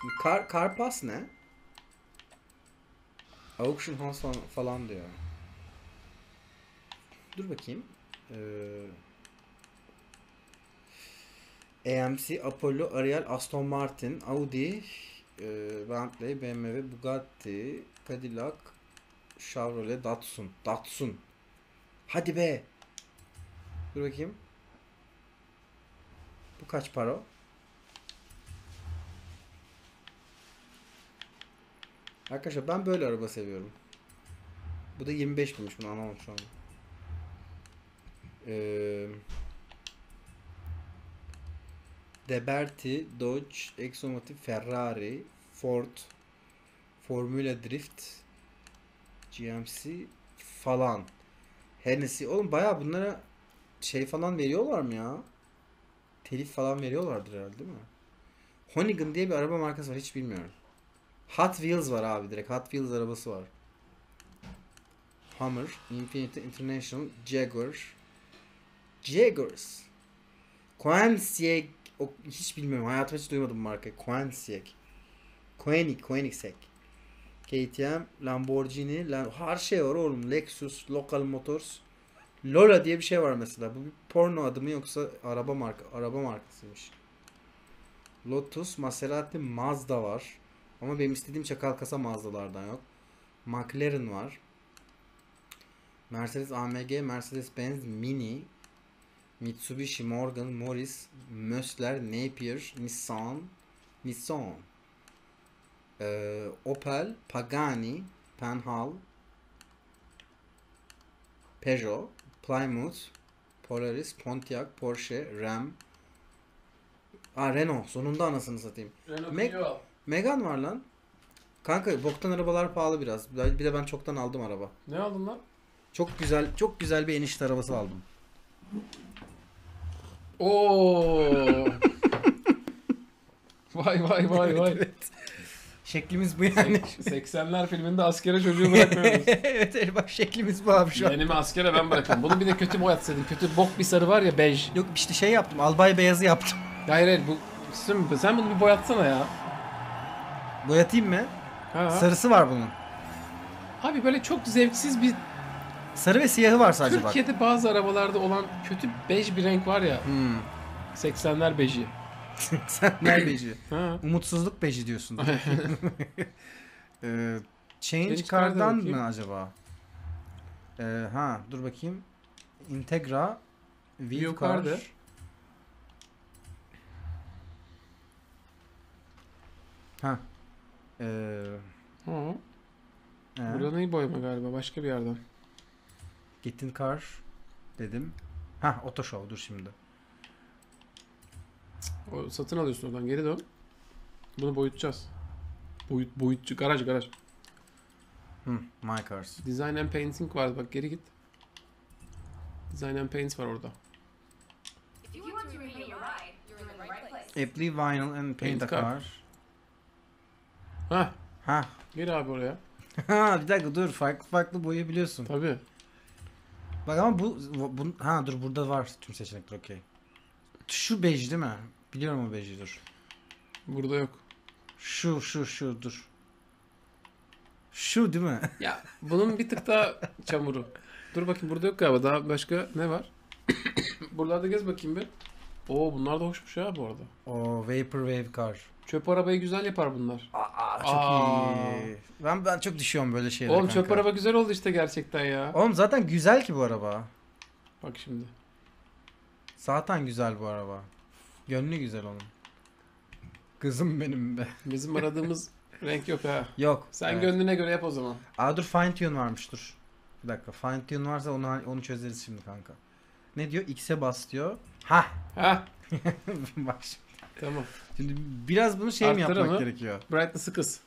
Şimdi car pass ne? Auction house falan, falan diyor. Dur bakayım. Ee, AMC, Apollo, Ariel, Aston Martin, Audi, Bentley, BMW, Bugatti, Cadillac, Chevrolet, Datsun. Datsun. Hadi be. Dur bakayım. Bu kaç para? Arkadaşlar ben böyle araba seviyorum. Bu da 25 binmiş bunu anlamadım şu an. Ee, Deberti, Dodge, Exomotive, Ferrari, Ford, Formula Drift, GMC falan. Hennessy. Oğlum bayağı bunlara şey falan veriyorlar mı ya? Telif falan veriyorlardır herhalde değil mi? Honigan diye bir araba markası var hiç bilmiyorum. Hot Wheels var abi direkt. Hot Wheels arabası var. Hummer, Infiniti International, Jaguar, Jaguars. Koenigsegg o, hiç bilmiyorum. Hayatımda hiç duymadım bu markayı. Koenigsegg. Koenig, Koenigsegg. KTM, Lamborghini, Lam- her şey var oğlum. Lexus, Local Motors. Lola diye bir şey var mesela. Bu bir porno adı mı yoksa araba marka araba markasıymış. Lotus, Maserati, Mazda var. Ama benim istediğim çakal kasa Mazda'lardan yok. McLaren var. Mercedes AMG, Mercedes-Benz Mini, Mitsubishi, Morgan, Morris, Mössler, Napier, Nissan, Nissan, Ee, Opel, Pagani, Penhal, Peugeot, Plymouth, Polaris, Pontiac, Porsche, Ram, Aa Renault sonunda anasını satayım. Renault Clio. Megan var lan. Kanka boktan arabalar pahalı biraz. Bir de ben çoktan aldım araba. Ne aldın lan? Çok güzel, çok güzel bir enişte arabası aldım. Oo. vay vay vay vay. Şeklimiz bu yani. 80'ler filminde askere çocuğu bırakmıyoruz. evet, evet bak şeklimiz bu abi şu an. Benim askere ben bırakıyorum. Bunu bir de kötü boyatsaydın. Kötü bok bir sarı var ya bej. Yok işte şey yaptım. Albay beyazı yaptım. Hayır hayır bu sen, sen bunu bir boyatsana ya. Boyatayım mı? Ha. Sarısı var bunun. Abi böyle çok zevksiz bir Sarı ve siyahı var sadece bak. Türkiye'de bazı arabalarda olan kötü bej bir renk var ya. Hmm. 80'ler beji. Sen ne beji? Ha. Umutsuzluk beji diyorsun. ee, change Change card'a card'dan bakayım. mı acaba? Ee, ha dur bakayım. Integra View View Car. card'ı. Ha. Ee, Hı. e, Burada neyi boyama galiba başka bir yerden. Gittin Car dedim. Ha Auto Show dur şimdi. O, satın alıyorsun oradan geri dön. Bunu boyutacağız. Boyut, boyutçu, garaj garaj. Hı, My Cars. Design and Painting var bak geri git. Design and Paints var orada. İn. Apply Vinyl and Paint a Paint car. Car. Hah Ha. gir abi oraya. Ha bir dakika dur farklı farklı boyayabiliyorsun. Tabii. Bak ama bu, bu ha dur burada var tüm seçenekler okey. Şu bej değil mi? Biliyorum o beji dur. Burada yok. Şu şu şu dur. Şu değil mi? Ya bunun bir tık daha çamuru. Dur bakayım burada yok galiba. Daha başka ne var? Buralarda gez bakayım bir. Oo bunlar da hoşmuş ya bu arada. O Vaporwave Car. Çöp arabayı güzel yapar bunlar. Aa çok Aa. iyi. Ben ben çok düşüyorum böyle şeylere Oğlum çöp kanka. araba güzel oldu işte gerçekten ya. Oğlum zaten güzel ki bu araba. Bak şimdi. Zaten güzel bu araba. Gönlü güzel onun. Kızım benim be. Bizim aradığımız renk yok ha. Yok. Sen evet. gönlüne göre yap o zaman. Aa dur fine tune varmış dur. Bir dakika fine tune varsa onu onu çözeriz şimdi kanka. Ne diyor? X'e bas diyor. Ha. Ha Bak şimdi. tamam. Şimdi biraz bunu şey mi Arttır yapmak onu. gerekiyor? Brightness'ı kız.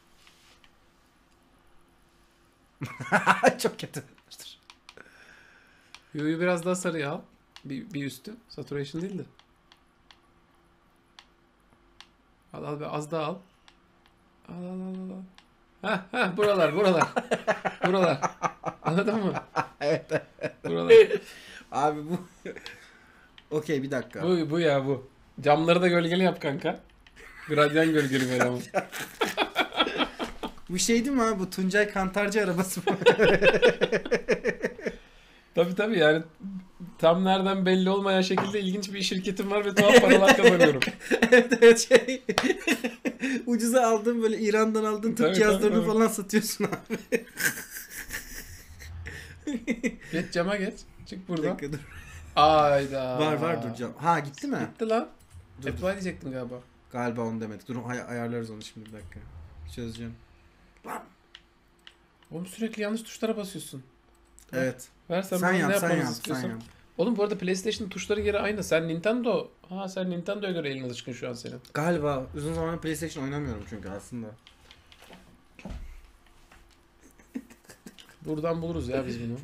Çok kötü. Yu'yu biraz daha sarıya al. Bir, bir üstü. Saturation değil de. Al al bir az daha al. Al al al al. Ha ha buralar buralar. buralar. Anladın mı? evet. Buralar. Abi bu Okey bir dakika. Bu, bu ya bu. Camları da gölgeli yap kanka. Gradyan gölgeli böyle ama. Bu şey değil mi abi? Bu Tuncay Kantarcı arabası mı? Tabii tabii yani tam nereden belli olmayan şekilde ilginç bir şirketim var ve tuhaf paralar kazanıyorum. evet evet şey. Ucuza aldın böyle İran'dan aldın Türk cihazlarını tabii, falan satıyorsun abi. Geç cama geç. Çık buradan. dakika dur. Ayda. Var var duracağım. Ha gitti mi? Gitti lan. Dur, dur. Apply diyecektin galiba. Galiba onu demedik. Dur ay- ayarlarız onu şimdi bir dakika. Çözeceğim. Oğlum sürekli yanlış tuşlara basıyorsun. Evet. Ver sen, yap ne sen yap sen yap. Oğlum bu arada PlayStation tuşları geri aynı. Sen Nintendo. Ha sen Nintendo'ya göre elin alışkın şu an senin. Galiba uzun zamandır PlayStation oynamıyorum çünkü aslında. Buradan buluruz ya biz bunu.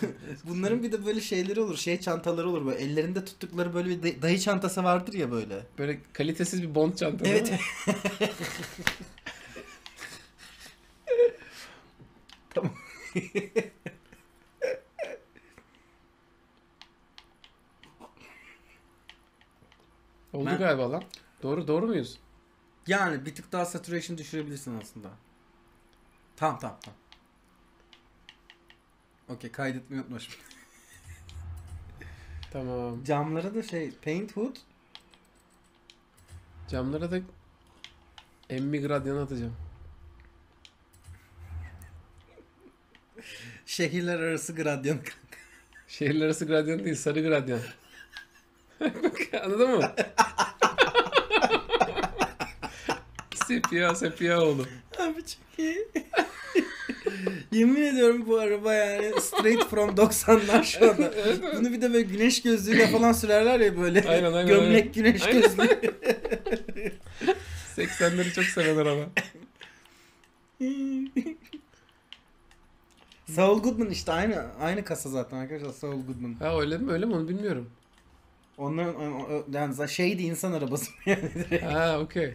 Bunların bir de böyle şeyleri olur. Şey çantaları olur böyle. Ellerinde tuttukları böyle bir day- dayı çantası vardır ya böyle. Böyle kalitesiz bir bond çanta değil Evet. tamam. Oldu Ben- galiba lan. Doğru doğru muyuz? Yani bir tık daha saturation düşürebilirsin aslında. Tamam tamam tamam. Okey kaydetmeyi unutmuşum. Tamam. Camlara da şey paint hood. Camlara da emmi gradyan atacağım. Şehirler arası gradyan. Şehirler arası gradyan değil, sarı gradyan. Anladın mı? sepia sepia oldu. Abi çok iyi. Yemin ediyorum bu araba yani straight from 90'lar şu anda. Bunu bir de böyle güneş gözlüğüyle falan sürerler ya böyle. Aynen, aynen, Gömlek aynen. güneş Aynen. gözlüğü. 80'leri çok seven araba. Saul Goodman işte aynı aynı kasa zaten arkadaşlar Saul Goodman. Ha öyle mi öyle mi onu bilmiyorum. Onların yani şeydi insan arabası yani. direkt. Ha okey.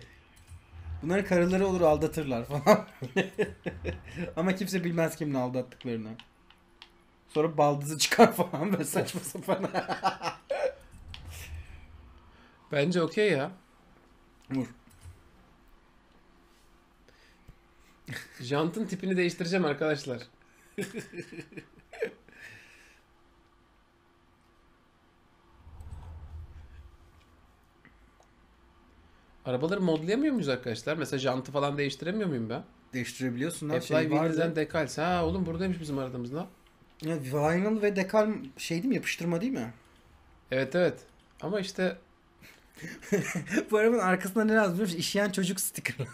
Bunların karıları olur aldatırlar falan. Ama kimse bilmez kimin aldattıklarını. Sonra baldızı çıkar falan böyle saçma sapan. Bence okey ya. Vur. Jantın tipini değiştireceğim arkadaşlar. Arabaları modlayamıyor muyuz arkadaşlar? Mesela jantı falan değiştiremiyor muyum ben? Değiştirebiliyorsun lan Apply şey vardı. dekals. Ha oğlum buradaymış bizim aradığımızda. Ya, vinyl ve dekal şey değil mi yapıştırma değil mi? Evet evet. Ama işte Bu arabanın arkasında ne yazmış? İşeyen çocuk sticker.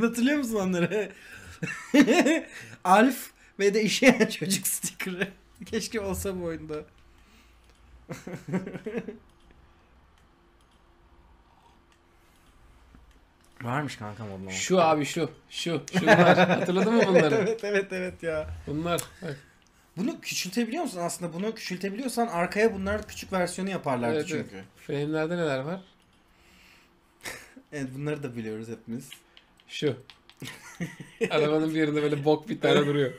Hatırlıyor musun onları? Alf ve de işeyen çocuk sticker'ı. Keşke olsa bu oyunda. Varmış kanka modlama. şu abi şu. Şu. Şunlar. Hatırladın mı bunları? evet evet evet ya. Bunlar. Bak. Bunu küçültebiliyor musun aslında? Bunu küçültebiliyorsan arkaya bunlar küçük versiyonu yaparlardı Evet, çünkü. evet. Frame'lerde neler var? Evet bunları da biliyoruz hepimiz. Şu. Arabanın bir yerinde böyle bok bir tane duruyor.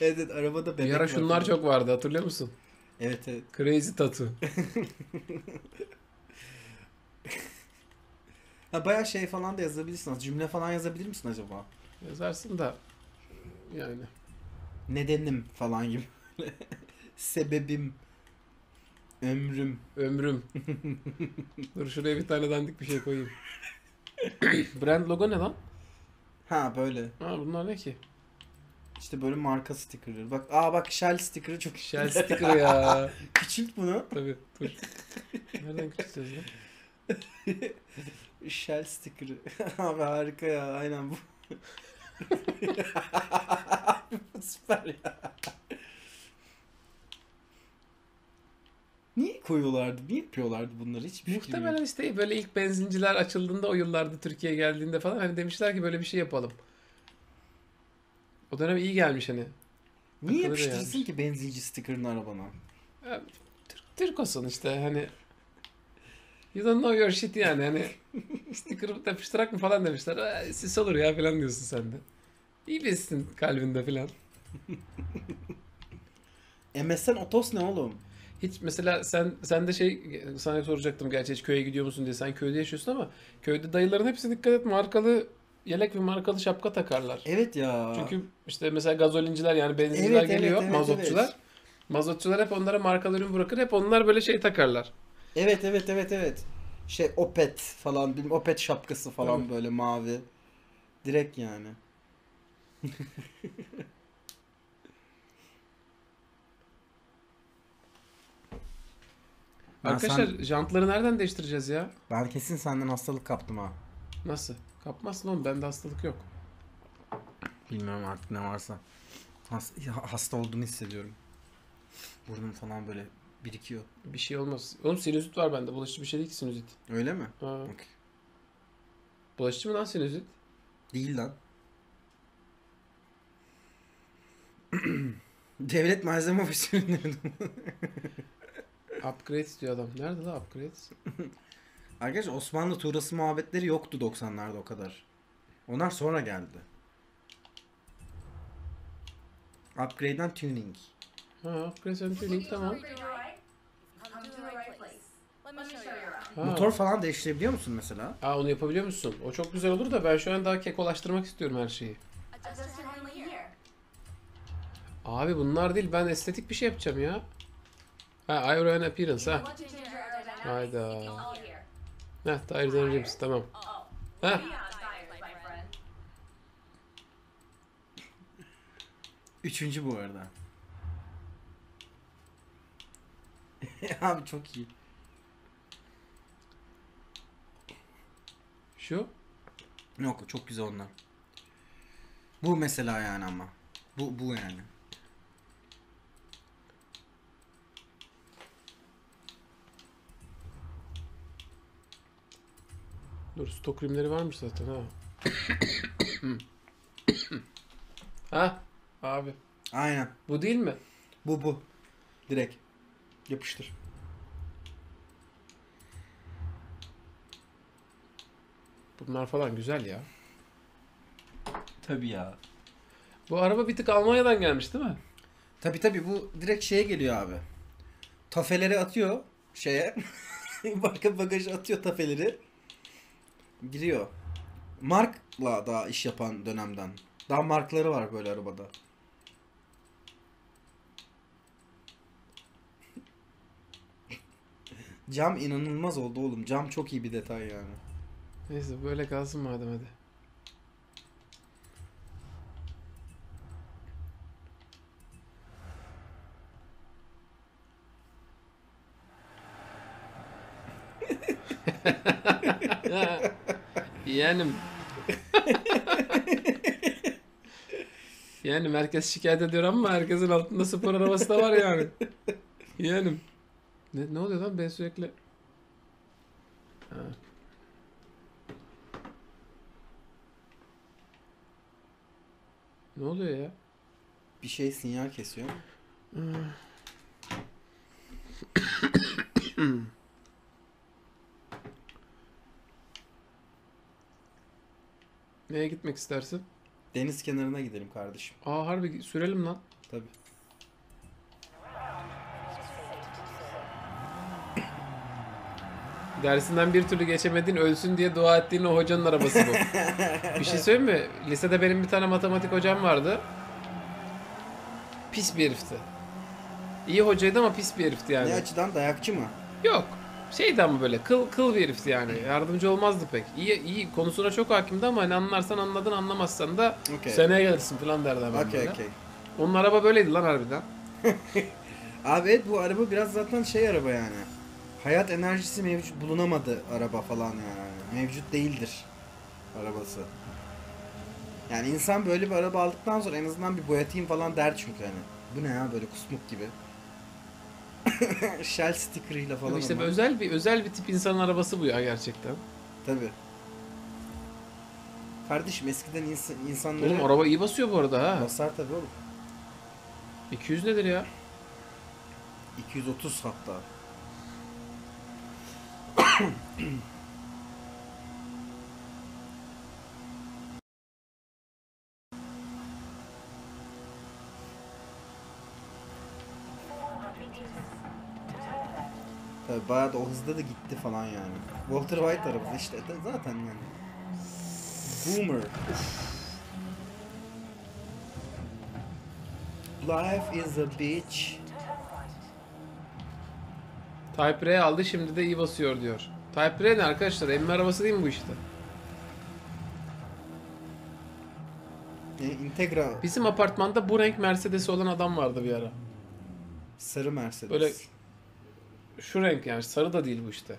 Evet, evet arabada bebek Bir ara şunlar falan. çok vardı hatırlıyor musun? Evet evet. Crazy Tattoo. Ha bayağı şey falan da yazabilirsin. Cümle falan yazabilir misin acaba? Yazarsın da yani. Nedenim falan gibi. Sebebim. Ömrüm. Ömrüm. Dur şuraya bir tane dandik bir şey koyayım. Brand logo ne lan? Ha böyle. Ha bunlar ne ki? İşte böyle marka stickerları. Bak aa bak Shell sticker'ı çok Shell sticker ya. Küçült bunu. Tabii dur. Nereden küçülteceğiz lan? Shell sticker'ı. Abi harika ya aynen bu. Süper ya. Niye koyuyorlardı? Niye yapıyorlardı bunları? Hiç. Muhtemelen işte böyle ilk benzinciler açıldığında o yıllarda Türkiye'ye geldiğinde falan hani demişler ki böyle bir şey yapalım. O dönem iyi gelmiş hani. Niye akıllı ki benzinci sticker'ını arabana? Ya, Türk, Türk olsun işte hani. You don't know your shit yani hani. Sticker yapıştırak mı falan demişler. "Aa, Sis olur ya falan diyorsun sen de. İyi bilsin kalbinde falan. MSN Otos ne oğlum? Hiç mesela sen sen de şey sana soracaktım gerçi hiç köye gidiyor musun diye. Sen köyde yaşıyorsun ama köyde dayıların hepsi dikkat et markalı yelek ve markalı şapka takarlar. Evet ya. Çünkü işte mesela gazolinciler yani benzinciler Evet, evet, geliyor, evet, mazotçular. evet. Mazotçular hep onlara markalı ürün bırakır. Hep onlar böyle şey takarlar. Evet evet evet evet. Şey Opet falan, bilmem Opet şapkası falan Tabii. böyle mavi. Direkt yani. Ben Arkadaşlar sen- jantları nereden değiştireceğiz ya? Ben kesin senden hastalık kaptım ha. Nasıl? Kapmazsın oğlum bende hastalık yok. Bilmiyorum artık ne varsa. Has- hasta olduğumu hissediyorum. Burnum falan böyle birikiyor. Bir şey olmaz. Oğlum sinüzit var bende. Bulaşıcı bir şey değil ki sinüzit. Öyle mi? Ha. Okey. Bulaşıcı mı lan sinüzit? Değil lan. Devlet malzeme ofisi ürünleri. Upgrade istiyor adam. Nerede la upgrade? Arkadaşlar Osmanlı tuğrası muhabbetleri yoktu 90'larda o kadar. Onlar sonra geldi. Upgrade'den tuning. Ha upgrade and tuning tamam. You're right. Come to the right place. Let me show you around. Ha. Motor falan değiştirebiliyor musun mesela? Ha onu yapabiliyor musun? O çok güzel olur da ben şu an daha kekolaştırmak istiyorum her şeyi. Abi bunlar değil ben estetik bir şey yapacağım ya. Ha Aero and Appearance ha. Hayda. Heh Tire Rims tamam. Oh. My friend. Üçüncü bu arada. Abi çok iyi. Şu. Yok çok güzel onlar. Bu mesela yani ama. Bu bu yani. Dur stok ürünleri varmış zaten ha. ha abi. Aynen. Bu değil mi? Bu bu. Direkt. Yapıştır. Bunlar falan güzel ya. Tabii ya. Bu araba bir tık Almanya'dan gelmiş değil mi? Tabi tabi bu direkt şeye geliyor abi. Tafeleri atıyor şeye. Arka bagajı atıyor tafeleri. Giriyor. Mark'la daha iş yapan dönemden. Daha markları var böyle arabada. Cam inanılmaz oldu oğlum. Cam çok iyi bir detay yani. Neyse böyle kalsın madem hadi. Yeğenim. Yeğenim herkes şikayet ediyor ama herkesin altında spor arabası da var yani. Yeğenim. Ne, ne oluyor lan ben sürekli... Ha. Ne oluyor ya? Bir şey sinyal kesiyor. Neye gitmek istersin? Deniz kenarına gidelim kardeşim. Aa harbi sürelim lan. Tabi. Dersinden bir türlü geçemedin ölsün diye dua ettiğin o hocanın arabası bu. bir şey söyleyeyim mi? Lisede benim bir tane matematik hocam vardı. Pis bir herifti. İyi hocaydı ama pis bir herifti yani. Ne açıdan dayakçı mı? Yok. Şeydi ama böyle kıl kıl bir herifti yani. Yardımcı olmazdı pek. İyi iyi konusuna çok hakimdi ama hani anlarsan anladın anlamazsan da Okey. seneye gelirsin falan derdi hemen Okey böyle. okey. Onun araba böyleydi lan harbiden. Abi evet bu araba biraz zaten şey araba yani. Hayat enerjisi mevcut bulunamadı araba falan yani. Mevcut değildir arabası. Yani insan böyle bir araba aldıktan sonra en azından bir boyatayım falan der çünkü hani. Bu ne ya böyle kusmuk gibi. Shell sticker'ıyla falan işte ama. özel bir özel bir tip insanın arabası bu ya gerçekten. Tabii. Kardeşim eskiden insan, insanları Oğlum araba iyi basıyor bu arada ha. basar tabii oğlum. 200 nedir ya? 230 hatta. Tabii bayağı da o hızda da gitti falan yani. Walter White arabası işte zaten yani. Boomer. Life is a bitch. Type R aldı şimdi de iyi basıyor diyor. Type R ne arkadaşlar? Emmi arabası değil mi bu işte? E, Integra Bizim apartmanda bu renk Mercedes'i olan adam vardı bir ara. sarı Mercedes. Böyle- Şu renk yani sarı da değil bu işte.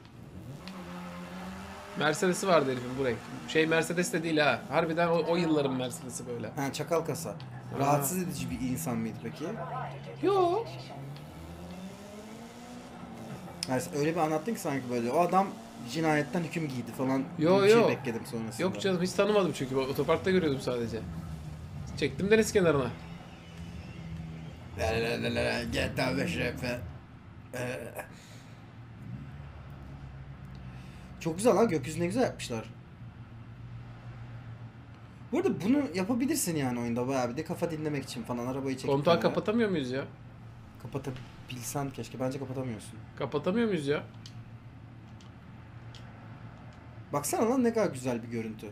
Mercedes'i vardı herifin bu renk. Şey Mercedes de değil ha. Harbiden o, o yılların Mercedes'i böyle. Ha çakal kasa. Rahatsız edici bir insan mıydı peki? Yo. Yani öyle bir anlattın ki sanki böyle. O adam cinayetten hüküm giydi falan. Yo, bir şey yo. bekledim sonrasında. Yok canım hiç tanımadım çünkü otoparkta görüyordum sadece. Çektim deniz kenarına. La la la la la, GTA 5 rap. Çok güzel lan gökyüzü ne güzel yapmışlar. Bu arada bunu yapabilirsin yani oyunda bayağı bir de kafa dinlemek için falan arabayı çekip Kontağı kapatamıyor muyuz ya? Kapatabilsen keşke bence kapatamıyorsun. Kapatamıyor muyuz ya? Baksana lan ne kadar güzel bir görüntü.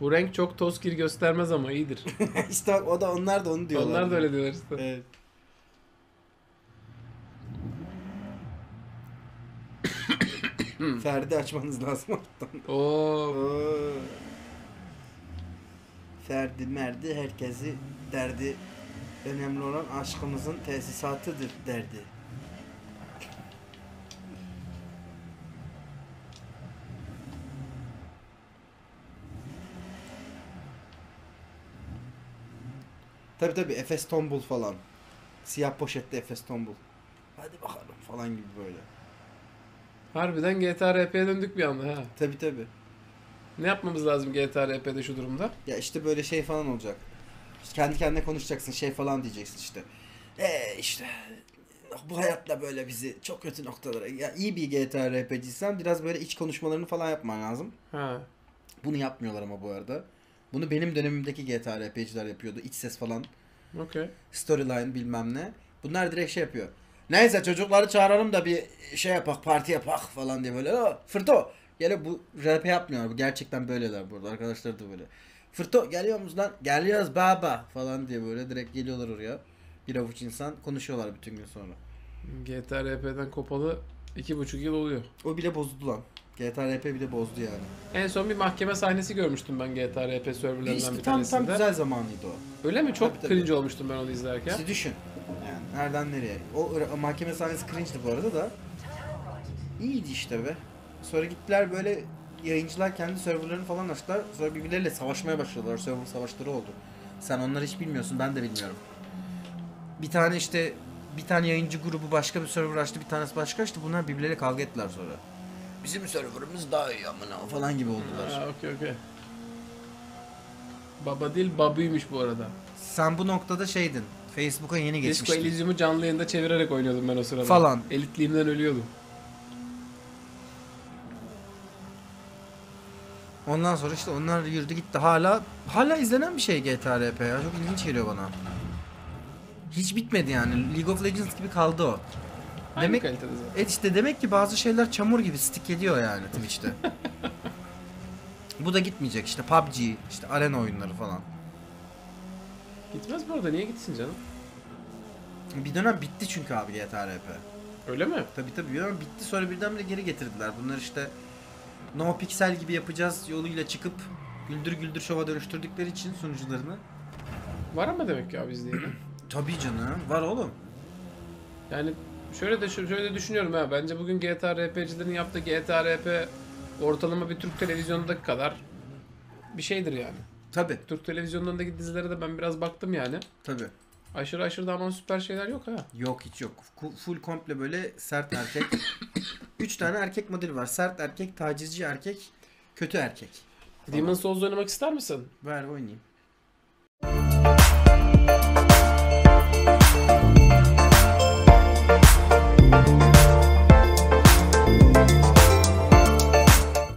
Bu renk çok toz kir göstermez ama iyidir. işte o da onlar da onu diyorlar. Onlar da öyle diyorlar işte. Evet. Ferdi açmanız lazım alttan. Oo. Oo. Ferdi merdi herkesi derdi. Önemli olan aşkımızın tesisatıdır derdi. Tabi tabi Efes Tombul falan. Siyah poşette Efes Tombul. Hadi bakalım falan gibi böyle. Harbiden GTA RP'ye döndük bir anda ha. Tabi tabi. Ne yapmamız lazım GTA RP'de şu durumda? Ya işte böyle şey falan olacak. İşte kendi kendine konuşacaksın şey falan diyeceksin işte. Eee işte bu hayatla böyle bizi çok kötü noktalara... Ya iyi bir GTA RPG'sen biraz böyle iç konuşmalarını falan yapman lazım. Ha. Bunu yapmıyorlar ama bu arada. Bunu benim dönemimdeki GTA RPG'ler yapıyordu. İç ses falan. Okey. Storyline bilmem ne. Bunlar direkt şey yapıyor. Neyse çocukları çağıralım da bir şey yapak, parti yapak falan diye böyle. "Aa, Fırto. Gele bu rap yapmıyor. Bu gerçekten böyleler burada. Arkadaşlar da böyle. Fırto geliyor musun lan? Geliyoruz baba falan diye böyle direkt geliyorlar oraya. Bir avuç insan konuşuyorlar bütün gün sonra. GTA RP'den kopalı iki buçuk yıl oluyor. O bile bozdu lan. GTA RP bile bozdu yani. En son bir mahkeme sahnesi görmüştüm ben GTA RP serverlarından İşte bir tam tanesinde. tam güzel zamanıydı o. Öyle mi? Çok Tabii, tabii. cringe olmuştum ben onu izlerken. İşte düşün. Yani nereden nereye. O, o mahkeme sahnesi cringe'di bu arada da. İyiydi işte be. Sonra gittiler böyle yayıncılar kendi serverlarını falan açtılar. Sonra birbirleriyle savaşmaya başladılar. Server savaşları oldu. Sen onları hiç bilmiyorsun. Ben de bilmiyorum. Bir tane işte bir tane yayıncı grubu başka bir server açtı. Bir tanesi başka açtı. Bunlar birbirleriyle kavga ettiler sonra. Bizim serverımız daha iyi amına falan gibi oldular. Ha, okey okey. Baba değil babuymuş bu arada. Sen bu noktada şeydin. Facebook'a yeni Disco geçmiştin. Elysium'u canlı yayında çevirerek oynuyordum ben o sırada. Falan. Elitliğimden ölüyordum. Ondan sonra işte onlar yürüdü gitti. Hala hala izlenen bir şey GTA RP ya. Çok ilginç geliyor bana. Hiç bitmedi yani. League of Legends gibi kaldı o. Aynı Demek kalitede zaten. Evet işte demek ki bazı şeyler çamur gibi stick ediyor yani Twitch'te. Bu da gitmeyecek işte PUBG, işte arena oyunları falan. Gitmez bu arada niye gitsin canım? Bir dönem bitti çünkü abi GTA RP. Öyle mi? Tabii tabii ya bitti sonra birdenbire geri getirdiler. Bunlar işte no pixel gibi yapacağız yoluyla çıkıp güldür güldür şova dönüştürdükleri için sunucularını. Var ama demek ki abi izleyeni. Tabii canım var oğlum. Yani şöyle de şöyle de düşünüyorum ha. Bence bugün GTA RP'cilerin yaptığı GTA RP ortalama bir Türk televizyonundaki kadar bir şeydir yani. Tabii Türk televizyonlarındaki dizilere de ben biraz baktım yani. tabii. Aşırı aşırı da aman süper şeyler yok ha. Yok hiç yok. Full komple böyle sert erkek. Üç tane erkek modeli var. Sert erkek, tacizci erkek, kötü erkek. Demon Souls oynamak ister misin? Ver oynayayım.